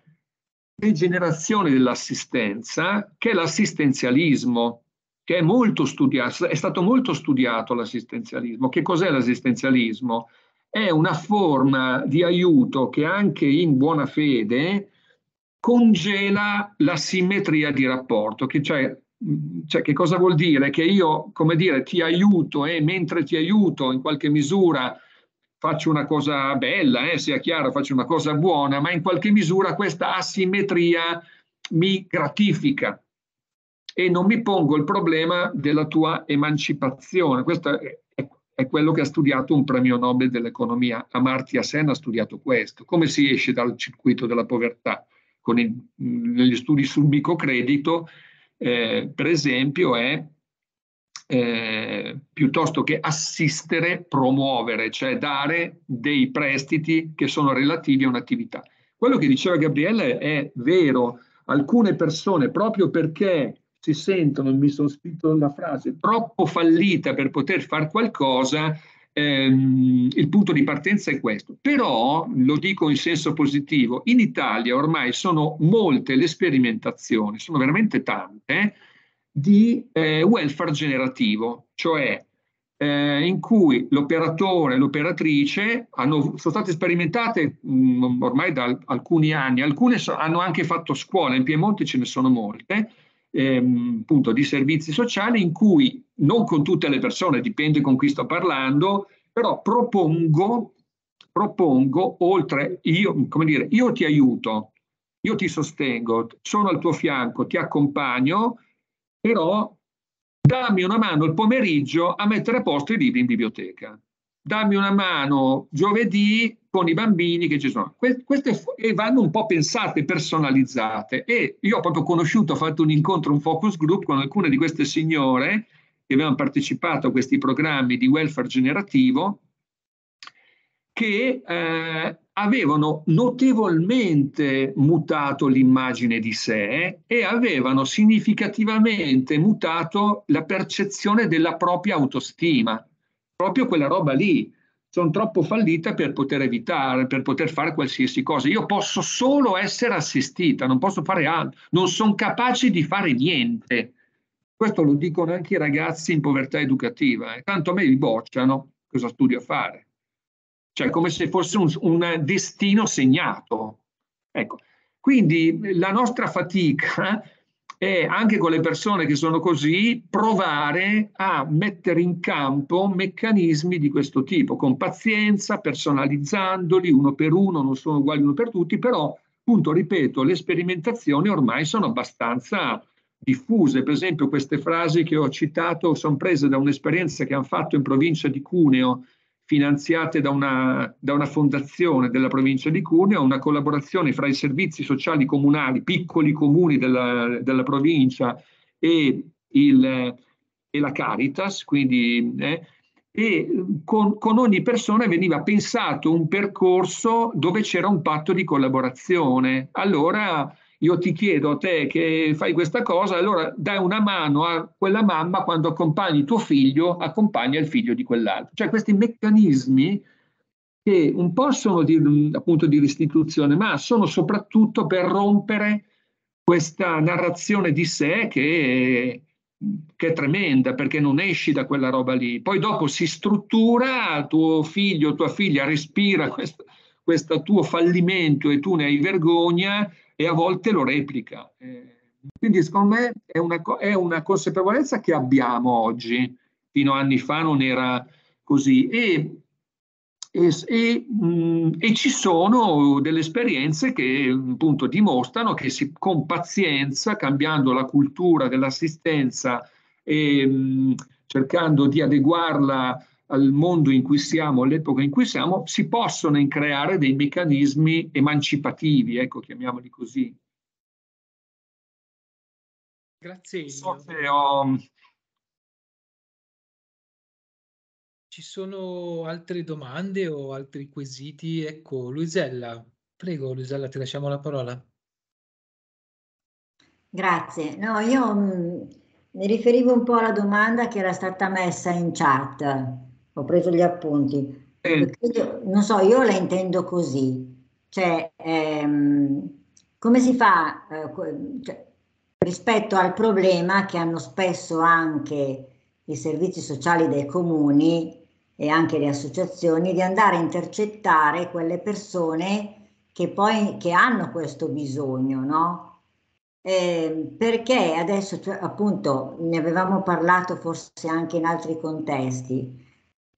degenerazione dell'assistenza, che è l'assistenzialismo, che è molto studiato, è stato molto studiato l'assistenzialismo. Che cos'è l'assistenzialismo? È una forma di aiuto che anche in buona fede congela la simmetria di rapporto, che cioè cioè, che cosa vuol dire? Che io, come dire, ti aiuto e mentre ti aiuto in qualche misura faccio una cosa bella, eh, sia chiaro, faccio una cosa buona, ma in qualche misura questa asimmetria mi gratifica e non mi pongo il problema della tua emancipazione. Questo è, è quello che ha studiato un premio Nobel dell'economia. Amartya Sen ha studiato questo. Come si esce dal circuito della povertà? Con il, negli studi sul microcredito eh, per esempio, è eh, piuttosto che assistere, promuovere, cioè dare dei prestiti che sono relativi a un'attività. Quello che diceva Gabriele è vero, alcune persone proprio perché si sentono, mi sono scritto la frase, troppo fallita per poter fare qualcosa, ehm, il punto di partenza è questo. Però, lo dico in senso positivo, in Italia ormai sono molte le sperimentazioni, sono veramente tante, di eh, welfare generativo, cioè eh, in cui l'operatore e l'operatrice hanno, sono state sperimentate mh, mm, ormai da alcuni anni, alcune so, hanno anche fatto scuola, in Piemonte ce ne sono molte, ehm, appunto di servizi sociali in cui non con tutte le persone, dipende con chi sto parlando, però propongo, propongo oltre, io, come dire, io ti aiuto, io ti sostengo, sono al tuo fianco, ti accompagno, però dammi una mano il pomeriggio a mettere a posto i libri in biblioteca. Dammi una mano giovedì con i bambini che ci sono. Queste vanno un po' pensate, personalizzate. E io ho proprio conosciuto, ho fatto un incontro, un focus group con alcune di queste signore che avevano partecipato a questi programmi di welfare generativo che eh, avevano notevolmente mutato l'immagine di sé e avevano significativamente mutato la percezione della propria autostima, proprio quella roba lì. Sono troppo fallita per poter evitare, per poter fare qualsiasi cosa. Io posso solo essere assistita, non posso fare altro, non sono capace di fare niente. Questo lo dicono anche i ragazzi in povertà educativa. Eh. Tanto a me li bocciano, cosa studio a fare? cioè come se fosse un, un destino segnato. Ecco. Quindi la nostra fatica è anche con le persone che sono così provare a mettere in campo meccanismi di questo tipo, con pazienza, personalizzandoli uno per uno, non sono uguali uno per tutti, però appunto, ripeto, le sperimentazioni ormai sono abbastanza diffuse. Per esempio queste frasi che ho citato sono prese da un'esperienza che hanno fatto in provincia di Cuneo finanziate da una, da una, fondazione della provincia di Cuneo, una collaborazione fra i servizi sociali comunali, piccoli comuni della, della provincia e, il, e, la Caritas, quindi, eh, e con, con, ogni persona veniva pensato un percorso dove c'era un patto di collaborazione. Allora io ti chiedo a te che fai questa cosa, allora dai una mano a quella mamma quando accompagni tuo figlio, accompagna il figlio di quell'altro. Cioè questi meccanismi che un po' sono di, appunto di restituzione, ma sono soprattutto per rompere questa narrazione di sé che è, che è tremenda perché non esci da quella roba lì. Poi dopo si struttura, tuo figlio, tua figlia respira questo, questo tuo fallimento e tu ne hai vergogna e a volte lo replica. Eh, quindi secondo me è una, è una, consapevolezza che abbiamo oggi, fino a anni fa non era così. E, e, e, mh, e ci sono delle esperienze che appunto dimostrano che si, con pazienza, cambiando la cultura dell'assistenza e mh, cercando di adeguarla al mondo in cui siamo, all'epoca in cui siamo, si possono creare dei meccanismi emancipativi, ecco, chiamiamoli così.
Grazie.
So ho...
Ci sono altre domande o altri quesiti? Ecco, Luisella, prego Luisella, ti lasciamo la parola.
Grazie. No, io mh, mi riferivo un po' alla domanda che era stata messa in chat ho preso gli appunti. Io, non so, io la intendo così, cioè ehm, come si fa eh, cioè, rispetto al problema che hanno spesso anche i servizi sociali dei comuni e anche le associazioni di andare a intercettare quelle persone che poi che hanno questo bisogno, no? Eh, perché adesso cioè, appunto ne avevamo parlato forse anche in altri contesti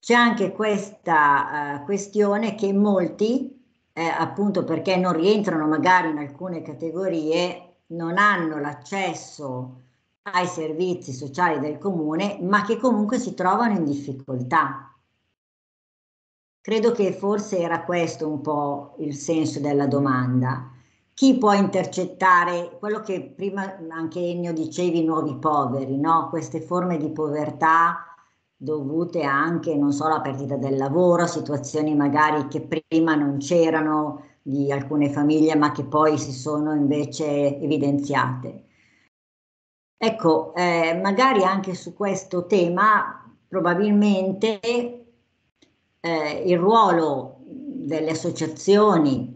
c'è anche questa uh, questione che molti, eh, appunto perché non rientrano magari in alcune categorie, non hanno l'accesso ai servizi sociali del comune, ma che comunque si trovano in difficoltà. Credo che forse era questo un po' il senso della domanda. Chi può intercettare quello che prima anche Ennio dicevi, i nuovi poveri, no? queste forme di povertà dovute anche, non so, alla perdita del lavoro, situazioni magari che prima non c'erano di alcune famiglie, ma che poi si sono invece evidenziate. Ecco, eh, magari anche su questo tema probabilmente eh, il ruolo delle associazioni,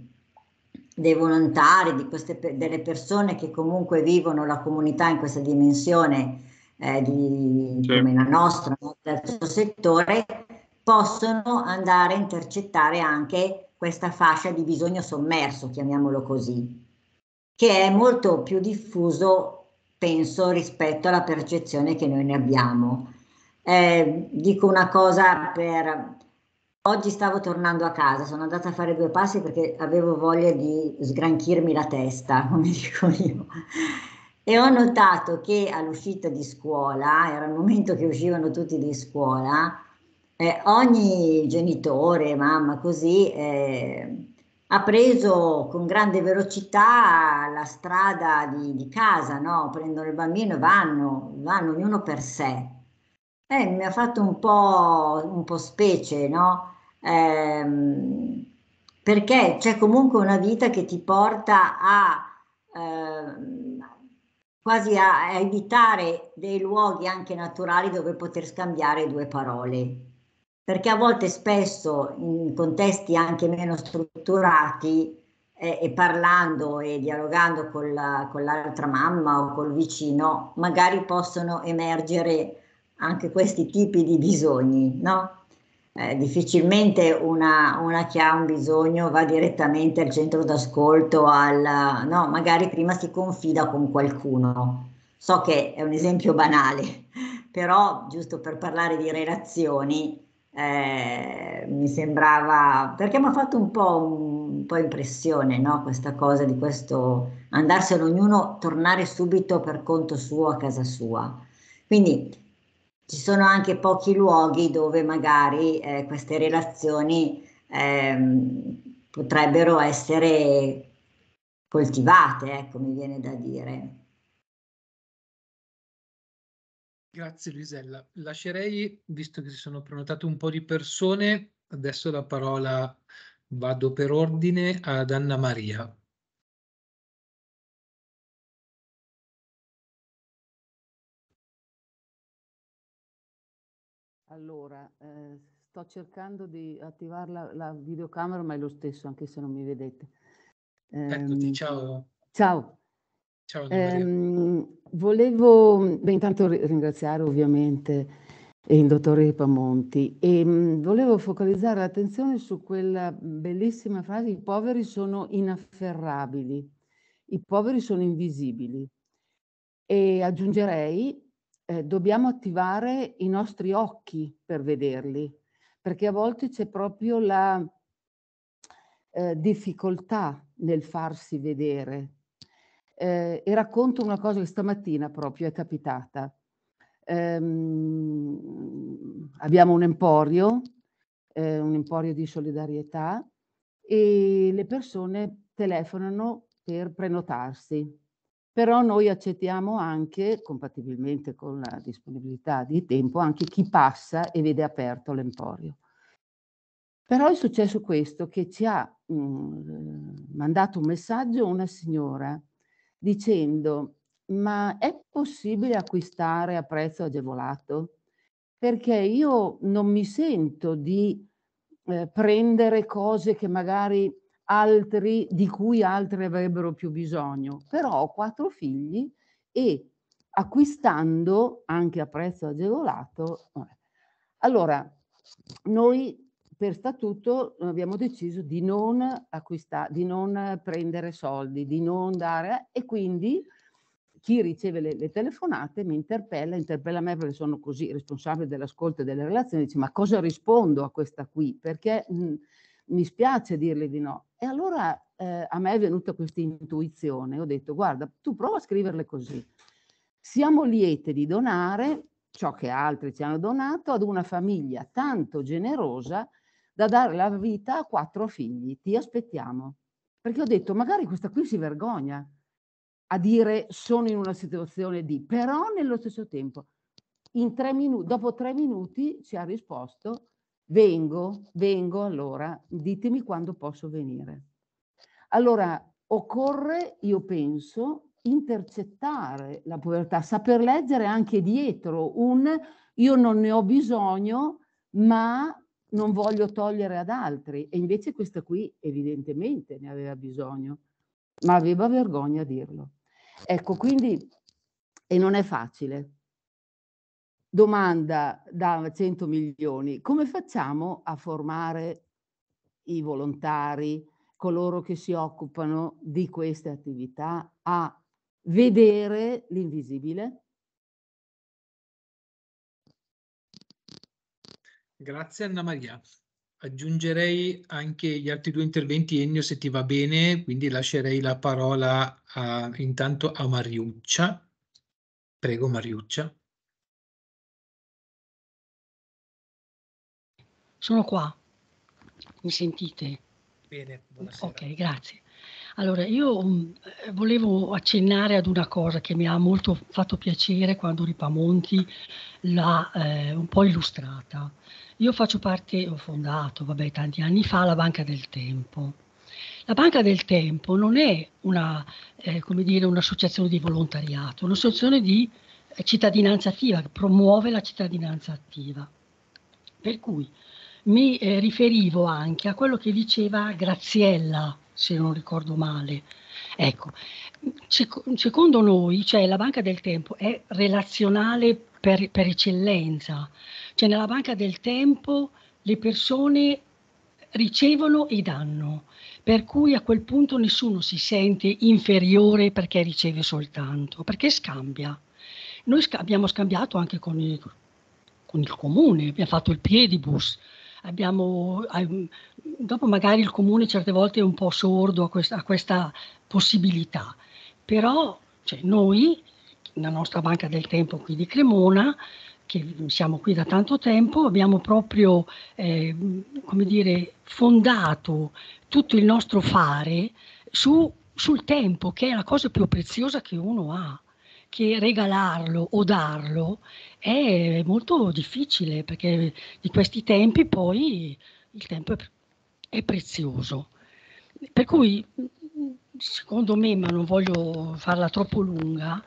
dei volontari, queste, delle persone che comunque vivono la comunità in questa dimensione eh, di, sì. come la nostra, nel terzo settore, possono andare a intercettare anche questa fascia di bisogno sommerso, chiamiamolo così, che è molto più diffuso, penso, rispetto alla percezione che noi ne abbiamo. Eh, dico una cosa per Oggi stavo tornando a casa, sono andata a fare due passi perché avevo voglia di sgranchirmi la testa, come dico io. E ho notato che all'uscita di scuola, era il momento che uscivano tutti di scuola, eh, ogni genitore, mamma così, eh, ha preso con grande velocità la strada di, di casa, no? prendono il bambino e vanno, vanno ognuno per sé. Eh, mi ha fatto un po', un po specie, no? Eh, perché c'è comunque una vita che ti porta a eh, quasi a, a evitare dei luoghi anche naturali dove poter scambiare due parole perché a volte spesso in contesti anche meno strutturati eh, e parlando e dialogando con, la, con l'altra mamma o col vicino, magari possono emergere anche questi tipi di bisogni, no? Eh, difficilmente una, una, che ha un bisogno va direttamente al centro d'ascolto, al, no, magari prima si confida con qualcuno. So che è un esempio banale, però giusto per parlare di relazioni, eh, mi sembrava, perché mi ha fatto un po', un po' impressione no? questa cosa di questo andarsene ognuno, tornare subito per conto suo a casa sua. Quindi ci sono anche pochi luoghi dove magari eh, queste relazioni eh, potrebbero essere coltivate, ecco, mi viene da dire.
Grazie Luisella. Lascerei, visto che si sono prenotate un po' di persone, adesso la parola vado per ordine ad Anna Maria.
Allora, eh, sto cercando di attivare la, la, videocamera, ma è lo stesso, anche se non mi vedete.
Eh, Eccoti, ciao.
Ciao.
Ciao eh,
volevo beh, intanto ringraziare ovviamente il dottore Ripamonti e mh, volevo focalizzare l'attenzione su quella bellissima frase i poveri sono inafferrabili, i poveri sono invisibili e aggiungerei eh, dobbiamo attivare i nostri occhi per vederli perché a volte c'è proprio la eh, difficoltà nel farsi vedere eh, e racconto una cosa che stamattina proprio è capitata. Ehm, abbiamo un emporio, eh, un emporio di solidarietà e le persone telefonano per prenotarsi. Però noi accettiamo anche, compatibilmente con la disponibilità di tempo, anche chi passa e vede aperto l'emporio. Però è successo questo, che ci ha mh, mm, mandato un messaggio una signora dicendo ma è possibile acquistare a prezzo agevolato? Perché io non mi sento di eh, prendere cose che magari altri, di cui altri avrebbero più bisogno, però ho quattro figli e acquistando anche a prezzo agevolato, allora noi per statuto abbiamo deciso di non acquistare, di non prendere soldi, di non dare e quindi chi riceve le, le, telefonate mi interpella, interpella me perché sono così responsabile dell'ascolto e delle relazioni, dice ma cosa rispondo a questa qui? Perché mh, mi spiace dirle di no. E allora eh, a me è venuta questa intuizione, ho detto guarda tu prova a scriverle così, siamo liete di donare ciò che altri ci hanno donato ad una famiglia tanto generosa da dare la vita a quattro figli. Ti aspettiamo. Perché ho detto, magari questa qui si vergogna a dire sono in una situazione di, però nello stesso tempo, in tre minuti, dopo tre minuti ci ha risposto, vengo, vengo allora, ditemi quando posso venire. Allora, occorre, io penso, intercettare la povertà, saper leggere anche dietro un io non ne ho bisogno, ma non voglio togliere ad altri e invece questa qui evidentemente ne aveva bisogno, ma aveva vergogna a dirlo. Ecco, quindi, e non è facile. Domanda da 100 milioni, come facciamo a formare i volontari, coloro che si occupano di queste attività, a vedere l'invisibile?
Grazie Anna Maria. aggiungerei anche gli altri due interventi, Ennio, se ti va bene, quindi lascerei la parola a, intanto a Mariuccia. Prego, Mariuccia.
Sono qua. Mi sentite?
Bene, buonasera.
Ok, grazie. Allora, io um, volevo accennare ad una cosa che mi ha molto fatto piacere quando Ripamonti l'ha eh, un po' illustrata. Io faccio parte, ho fondato, vabbè, tanti anni fa, la Banca del Tempo. La Banca del Tempo non è una, eh, come dire, un'associazione di volontariato, è un'associazione di eh, cittadinanza attiva, che promuove la cittadinanza attiva. Per cui mi eh, riferivo anche a quello che diceva Graziella, se non ricordo male. Ecco, sec- secondo noi, cioè la banca del tempo è relazionale per, per eccellenza, cioè nella banca del tempo le persone ricevono e danno, per cui a quel punto nessuno si sente inferiore perché riceve soltanto, perché scambia. Noi sc- abbiamo scambiato anche con il, con il comune, abbiamo fatto il piedibus, abbiamo, dopo magari il comune certe volte è un po' sordo a questa, a questa possibilità, però cioè, noi, la nostra banca del tempo qui di Cremona, che siamo qui da tanto tempo, abbiamo proprio, eh, come dire, fondato tutto il nostro fare su, sul tempo, che è la cosa più preziosa che uno ha che regalarlo o darlo è molto difficile perché di questi tempi poi il tempo è, prezioso. Per cui, secondo me, ma non voglio farla troppo lunga,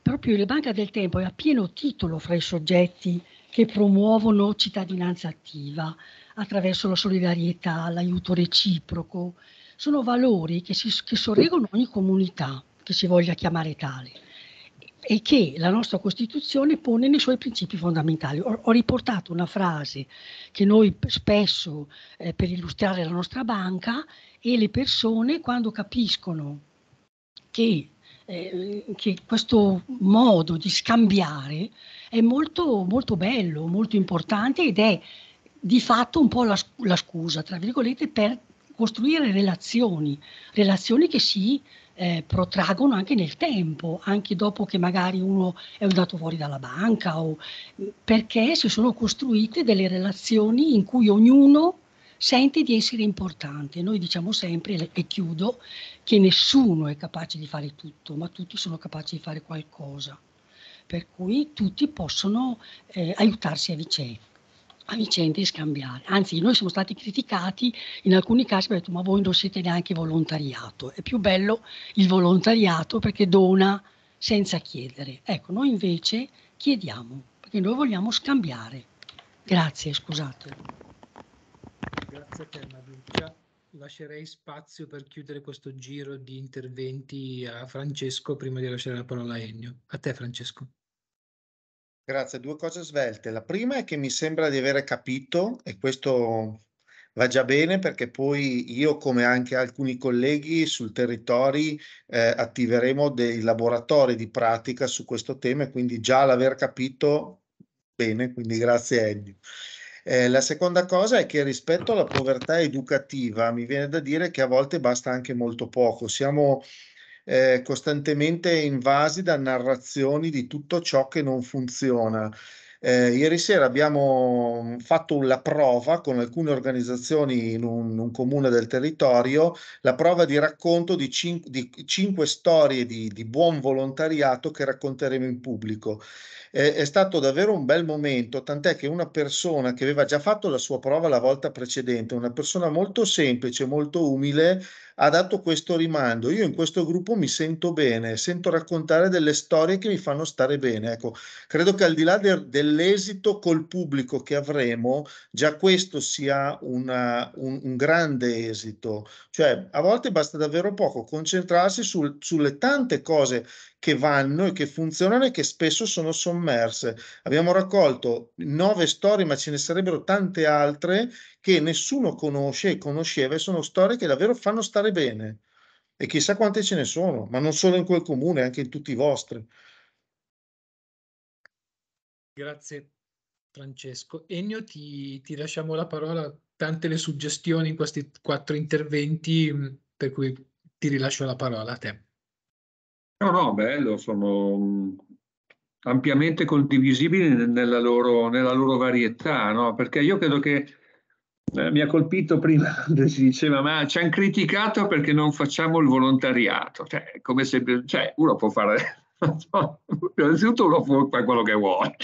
proprio la Banca del Tempo è a pieno titolo fra i soggetti che promuovono cittadinanza attiva attraverso la solidarietà, l'aiuto reciproco. Sono valori che, si, che sorreggono ogni comunità che si voglia chiamare tale e che la nostra Costituzione pone nei suoi principi fondamentali. Ho, ho riportato una frase che noi spesso eh, per illustrare la nostra banca e le persone quando capiscono che, eh, che questo modo di scambiare è molto, molto bello, molto importante ed è di fatto un po' la, la scusa, tra virgolette, per costruire relazioni, relazioni che si eh, protraggono anche nel tempo, anche dopo che magari uno è andato fuori dalla banca, o, perché si sono costruite delle relazioni in cui ognuno sente di essere importante. Noi diciamo sempre, e chiudo, che nessuno è capace di fare tutto, ma tutti sono capaci di fare qualcosa. Per cui tutti possono eh, aiutarsi a vicenda a vicenda e scambiare. Anzi, noi siamo stati criticati in alcuni casi per detto ma voi non siete neanche volontariato. È più bello il volontariato perché dona senza chiedere. Ecco, noi invece chiediamo perché noi vogliamo scambiare. Grazie, scusate.
Grazie a te Maduccia. Lascerei spazio per chiudere questo giro di interventi a Francesco prima di lasciare la parola a Ennio. A te Francesco.
Grazie, due cose svelte. La prima è che mi sembra di avere capito, e questo va già bene perché poi io, come anche alcuni colleghi sul territorio, eh, attiveremo dei laboratori di pratica su questo tema e quindi già l'aver capito bene, quindi grazie Ennio. Eh, la seconda cosa è che rispetto alla povertà educativa mi viene da dire che a volte basta anche molto poco. Siamo eh, costantemente invasi da narrazioni di tutto ciò che non funziona. Eh, ieri sera abbiamo fatto la prova con alcune organizzazioni in un, un comune del territorio, la prova di racconto di, cin- di cinque storie di, di buon volontariato che racconteremo in pubblico è stato davvero un bel momento, tant'è che una persona che aveva già fatto la sua prova la volta precedente, una persona molto semplice, molto umile, ha dato questo rimando. Io in questo gruppo mi sento bene, sento raccontare delle storie che mi fanno stare bene. Ecco, credo che al di là de- dell'esito col pubblico che avremo, già questo sia una, un, un, grande esito. Cioè, a volte basta davvero poco concentrarsi sul, sulle tante cose che vanno e che funzionano e che spesso sono sommerse. Abbiamo raccolto nove storie, ma ce ne sarebbero tante altre che nessuno conosce e conosceva e sono storie che davvero fanno stare bene. E chissà quante ce ne sono, ma non solo in quel comune, anche in tutti i vostri.
Grazie Francesco. Ennio, ti, ti lasciamo la parola tante le suggestioni in questi quattro interventi, per cui ti rilascio la parola a te.
No, no, bello, sono ampiamente condivisibili nella loro, nella loro varietà, no? Perché io credo che eh, mi ha colpito prima quando si diceva ma ci hanno criticato perché non facciamo il volontariato, cioè come se cioè, uno può fare, innanzitutto uno può fare quello che vuole,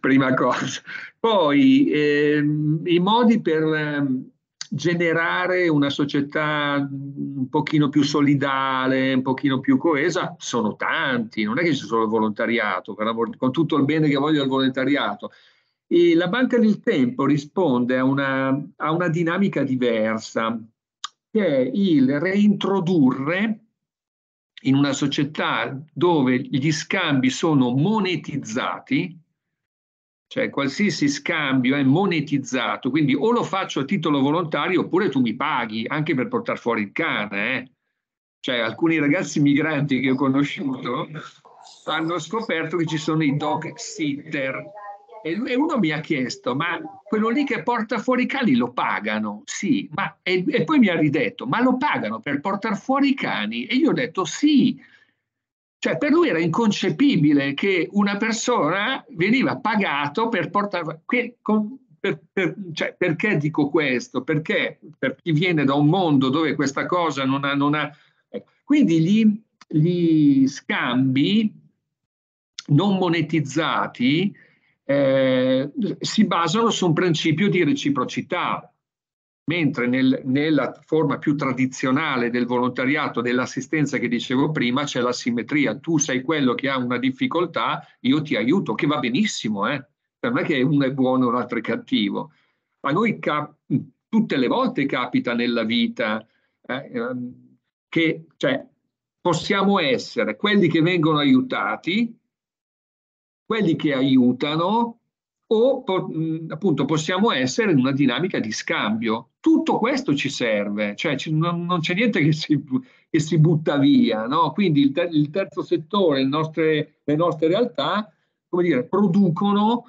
prima cosa. Poi ehm, i modi per ehm, generare una società un pochino più solidale, un pochino più coesa, sono tanti, non è che c'è solo il volontariato, con tutto il bene che voglio al volontariato. E la Banca del Tempo risponde a una, a una dinamica diversa, che è il reintrodurre in una società dove gli scambi sono monetizzati, cioè qualsiasi scambio è monetizzato, quindi o lo faccio a titolo volontario oppure tu mi paghi anche per portare fuori il cane. Eh? Cioè alcuni ragazzi migranti che ho conosciuto hanno scoperto che ci sono i dog sitter e uno mi ha chiesto, ma quello lì che porta fuori i cani lo pagano? Sì, ma, e, e poi mi ha ridetto, ma lo pagano per portare fuori i cani? E io ho detto sì, cioè per lui era inconcepibile che una persona veniva pagato per portare... Per, per, cioè, perché dico questo? Perché per chi viene da un mondo dove questa cosa non ha... Non ha ecco. Quindi gli, gli, scambi non monetizzati eh, si basano su un principio di reciprocità mentre nel, nella forma più tradizionale del volontariato, dell'assistenza che dicevo prima, c'è la simmetria. Tu sei quello che ha una difficoltà, io ti aiuto, che va benissimo, eh? non è che uno è buono e l'altro è cattivo. A noi cap- tutte le volte capita nella vita eh, ehm, che cioè, possiamo essere quelli che vengono aiutati, quelli che aiutano o appunto possiamo essere in una dinamica di scambio. Tutto questo ci serve, cioè ci, non, non, c'è niente che si, che si butta via, no? Quindi il, ter, il terzo settore, nostre, le nostre realtà, come dire, producono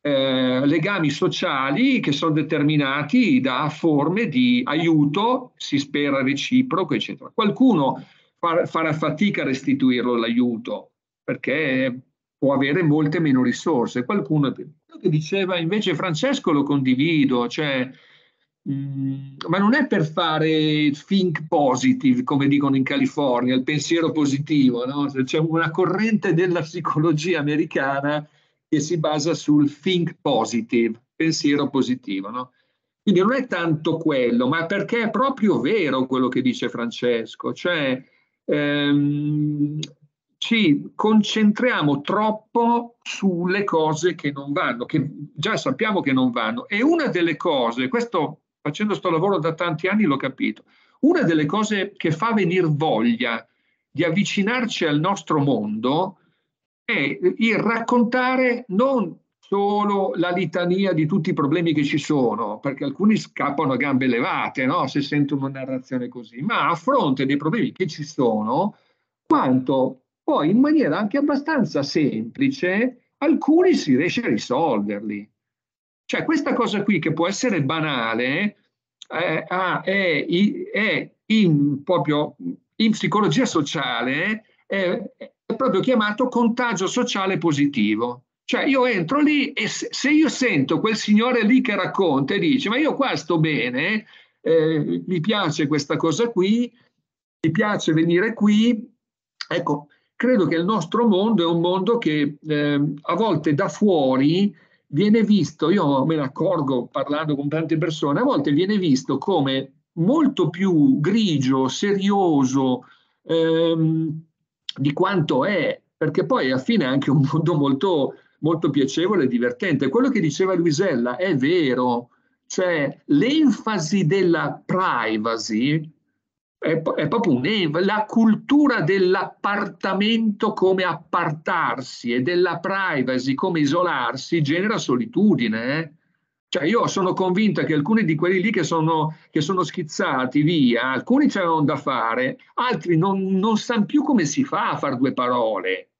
eh, legami sociali che sono determinati da forme di aiuto, si spera reciproco, eccetera. Qualcuno far, farà fatica a restituirlo l'aiuto perché può avere molte meno risorse, qualcuno che diceva invece Francesco lo condivido, cioè, mh, ma non è per fare think positive, come dicono in California, il pensiero positivo, no? c'è una corrente della psicologia americana che si basa sul think positive, pensiero positivo. No? Quindi non è tanto quello, ma perché è proprio vero quello che dice Francesco, cioè ehm, ci concentriamo troppo sulle cose che non vanno, che già sappiamo che non vanno. E una delle cose, questo facendo questo lavoro da tanti anni l'ho capito, una delle cose che fa venire voglia di avvicinarci al nostro mondo è il raccontare non solo la litania di tutti i problemi che ci sono, perché alcuni scappano a gambe levate no? se sentono una narrazione così, ma a fronte dei problemi che ci sono, quanto poi in maniera anche abbastanza semplice alcuni si riesce a risolverli. Cioè questa cosa qui che può essere banale eh, ah, è, è in, proprio in psicologia sociale è, è, proprio chiamato contagio sociale positivo. Cioè io entro lì e se, se io sento quel signore lì che racconta e dice ma io qua sto bene, eh, mi piace questa cosa qui, mi piace venire qui, ecco, credo che il nostro mondo è un mondo che eh, a volte da fuori viene visto, io me ne accorgo parlando con tante persone, a volte viene visto come molto più grigio, serioso ehm, di quanto è, perché poi alla fine è anche un mondo molto, molto piacevole e divertente. Quello che diceva Luisella è vero, cioè l'enfasi della privacy è, è proprio un, la cultura dell'appartamento come appartarsi e della privacy come isolarsi genera solitudine. Eh? Cioè io sono convinta che alcuni di quelli lì che sono, che sono schizzati via, alcuni c'erano da fare, altri non, non sanno più come si fa a fare due parole.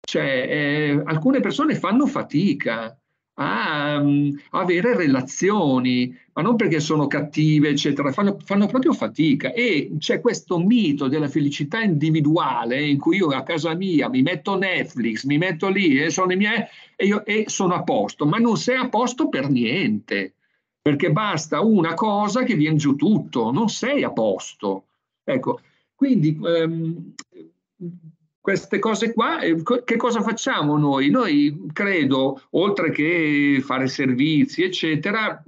Cioè, eh, alcune persone fanno fatica. A um, avere relazioni, ma non perché sono cattive, eccetera, fanno, fanno, proprio fatica. E c'è questo mito della felicità individuale in cui io a casa mia mi metto Netflix, mi metto lì e sono, i miei, e, io, e sono a posto, ma non sei a posto per niente, perché basta una cosa che viene giù tutto, non sei a posto. Ecco, quindi um, queste cose qua, che cosa facciamo noi? Noi credo, oltre che fare servizi, eccetera,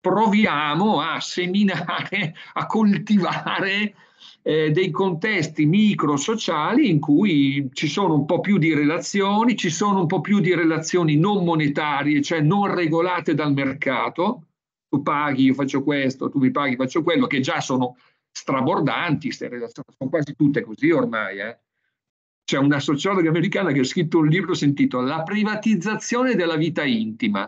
proviamo a seminare, a coltivare eh, dei contesti micro-sociali in cui ci sono un po' più di relazioni, ci sono un po' più di relazioni non monetarie, cioè non regolate dal mercato. Tu paghi, io faccio questo, tu mi paghi, faccio quello, che già sono strabordanti, queste relazioni, sono quasi tutte così ormai. Eh c'è una sociologa americana che ha scritto un libro sentito La privatizzazione della vita intima.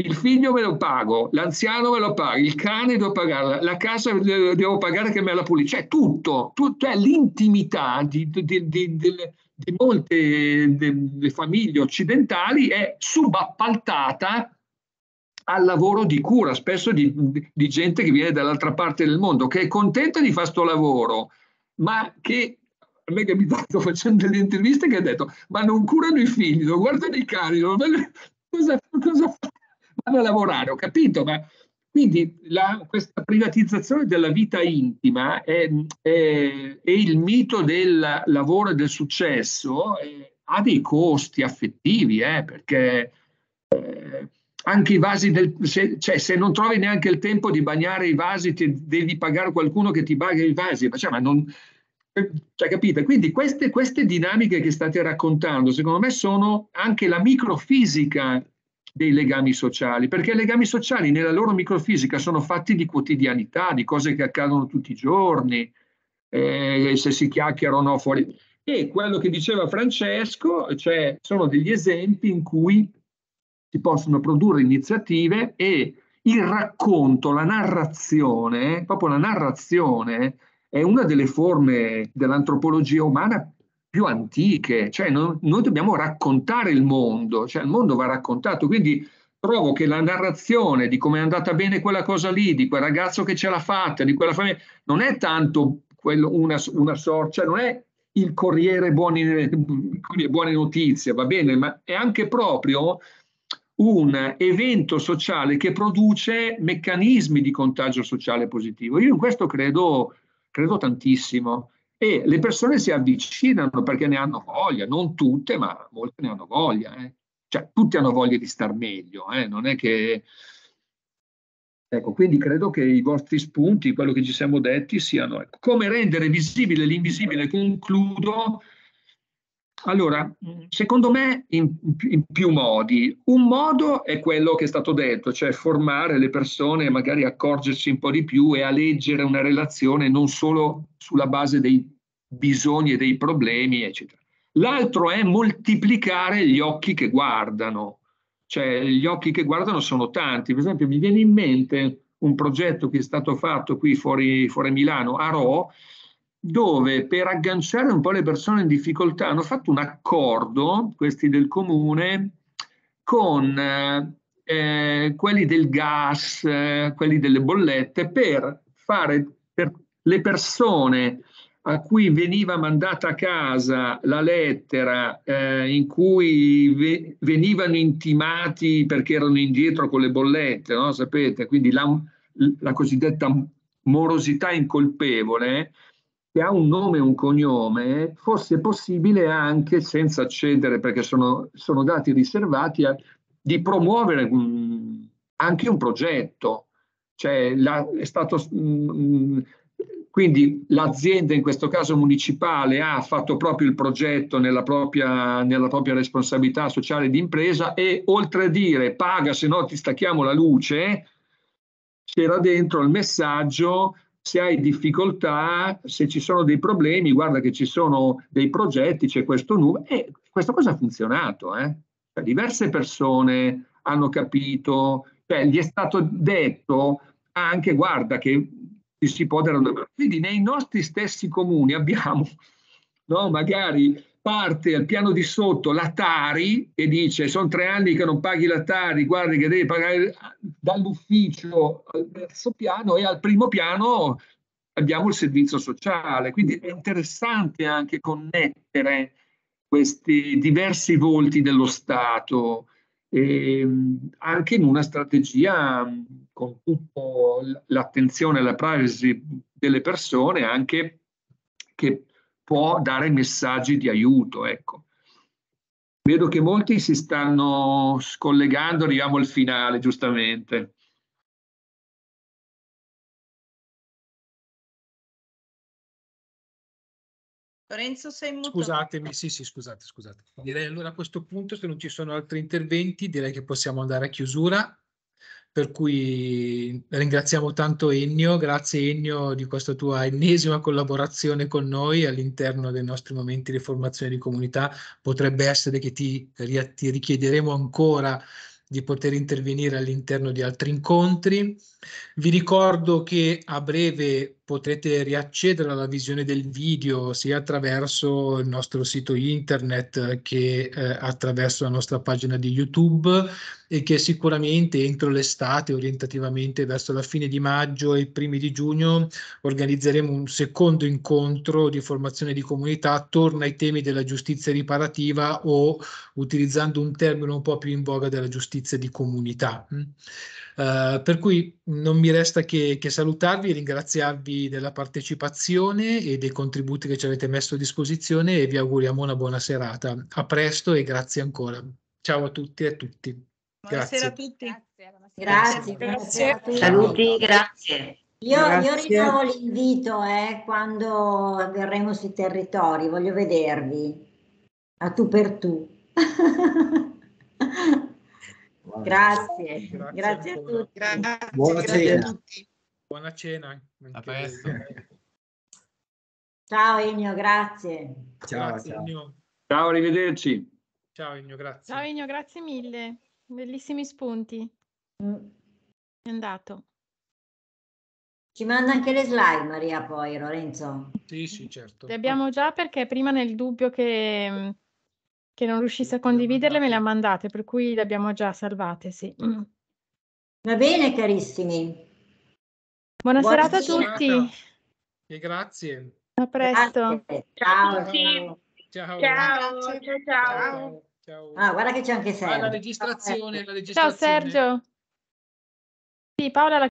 Il figlio me lo pago, l'anziano me lo paga, il cane devo pagare, la casa devo pagare che me la pulisce, cioè tutto, tutto è l'intimità di, di, di, di molte famiglie occidentali è subappaltata al lavoro di cura, spesso di, di gente che viene dall'altra parte del mondo, che è contenta di fare questo lavoro, ma che a me è capitato facendo delle interviste che ha detto ma non curano i figli, non guardano i cani, non... cosa, cosa vanno a lavorare, ho capito, ma quindi la, questa privatizzazione della vita intima è, è, è, il mito del lavoro e del successo, è, ha dei costi affettivi, eh, perché eh, anche i vasi del, se, cioè, se non trovi neanche il tempo di bagnare i vasi, ti, devi pagare qualcuno che ti baghi i vasi, cioè, ma non, cioè, capite? Quindi queste, queste dinamiche che state raccontando, secondo me, sono anche la microfisica dei legami sociali, perché i legami sociali nella loro microfisica sono fatti di quotidianità, di cose che accadono tutti i giorni, eh, se si chiacchierano fuori. E quello che diceva Francesco, cioè sono degli esempi in cui si possono produrre iniziative e il racconto, la narrazione, proprio la narrazione, è una delle forme dell'antropologia umana più antiche, cioè non, noi dobbiamo raccontare il mondo, cioè il mondo va raccontato, quindi trovo che la narrazione di come è andata bene quella cosa lì, di quel ragazzo che ce l'ha fatta, di quella famiglia, non è tanto quello, una, una sorta, cioè non è il Corriere buone, buone notizie, va bene, ma è anche proprio un evento sociale che produce meccanismi di contagio sociale positivo. Io in questo credo credo tantissimo. E le persone si avvicinano perché ne hanno voglia, non tutte, ma molte ne hanno voglia. Eh. Cioè, tutti hanno voglia di star meglio, eh. non è che... Ecco, quindi credo che i vostri spunti, quello che ci siamo detti, siano ecco, come rendere visibile l'invisibile. Concludo allora, secondo me in, in, più modi. Un modo è quello che è stato detto, cioè formare le persone, magari accorgersi un po' di più e a leggere una relazione non solo sulla base dei bisogni e dei problemi, eccetera. L'altro è moltiplicare gli occhi che guardano, cioè gli occhi che guardano sono tanti. Per esempio, mi viene in mente un progetto che è stato fatto qui fuori, fuori Milano, a Ro, dove per agganciare un po' le persone in difficoltà hanno fatto un accordo, questi del comune, con eh, eh, quelli del gas, eh, quelli delle bollette, per fare per le persone a cui veniva mandata a casa la lettera eh, in cui ve venivano intimati perché erano indietro con le bollette, no? sapete, quindi la, la cosiddetta morosità incolpevole, che ha un nome e un cognome, fosse possibile anche, senza accedere perché sono, sono dati riservati, a, di promuovere mh, anche un progetto. Cioè, la, è stato, mh, quindi l'azienda, in questo caso municipale, ha fatto proprio il progetto nella propria, nella propria responsabilità sociale di impresa e oltre a dire paga se no ti stacchiamo la luce, c'era dentro il messaggio se hai difficoltà, se ci sono dei problemi, guarda che ci sono dei progetti, c'è questo numero. E questa cosa ha funzionato. Eh? Cioè, diverse persone hanno capito, cioè, gli è stato detto anche, guarda che si può dare Quindi nei nostri stessi comuni abbiamo no, magari parte al piano di sotto la Tari e dice sono tre anni che non paghi la Tari, guardi che devi pagare dall'ufficio al terzo piano e al primo piano abbiamo il servizio sociale. Quindi è interessante anche connettere questi diversi volti dello Stato eh, anche in una strategia con tutta l'attenzione alla privacy delle persone anche che può dare messaggi di aiuto. Ecco. Vedo che molti si stanno scollegando, arriviamo al finale, giustamente.
Lorenzo, sei muto.
Scusatemi, sì, sì, scusate, scusate. Direi allora a questo punto, se non ci sono altri interventi, direi che possiamo andare a chiusura. Per cui ringraziamo tanto Ennio, grazie Ennio di questa tua ennesima collaborazione con noi all'interno dei nostri momenti di formazione di comunità. Potrebbe essere che ti, ti richiederemo ancora di poter intervenire all'interno di altri incontri. Vi ricordo che a breve potrete riaccedere alla visione del video sia attraverso il nostro sito internet che eh, attraverso la nostra pagina di YouTube e che sicuramente entro l'estate, orientativamente verso la fine di maggio e i primi di giugno, organizzeremo un secondo incontro di formazione di comunità attorno ai temi della giustizia riparativa o utilizzando un termine un po' più in voga della giustizia di comunità. Uh, per cui non mi resta che, che salutarvi e ringraziarvi della partecipazione e dei contributi che ci avete messo a disposizione e vi auguriamo una buona serata. A presto e grazie ancora. Ciao a tutti e a tutti.
Buonasera a tutti.
Grazie, grazie, a tutti.
Saluti, grazie.
Io, io rinnovo l'invito eh, quando verremo sui territori, voglio vedervi a tu per tu. grazie, grazie, grazie, a tutti.
Grazie,
Buona
grazie
cena.
a tutti.
Buona cena.
A presto.
Ciao Ennio, grazie.
Ciao,
Grazie,
ciao.
Ciao, arrivederci.
Ciao Ennio, grazie.
Ciao Igno, grazie mille. Bellissimi spunti.
Mm.
È andato.
Ci manda anche le slide Maria poi, Lorenzo.
Sì, sì, certo.
Le abbiamo già perché prima nel dubbio che, che non riuscisse a condividerle me le ha mandate, per cui le abbiamo già salvate, sì. Mm.
Va bene carissimi.
Buona
Buona
serata a tutti.
E grazie.
A presto.
Grazie. Ciao.
Sì.
Ciao.
Ciao, ciao, ciao.
Ciao. Ciao.
Ah, guarda che c'è anche
Ah,
Sergio.
la registrazione, la
Ciao
registrazione.
Sergio. Sì, Paola la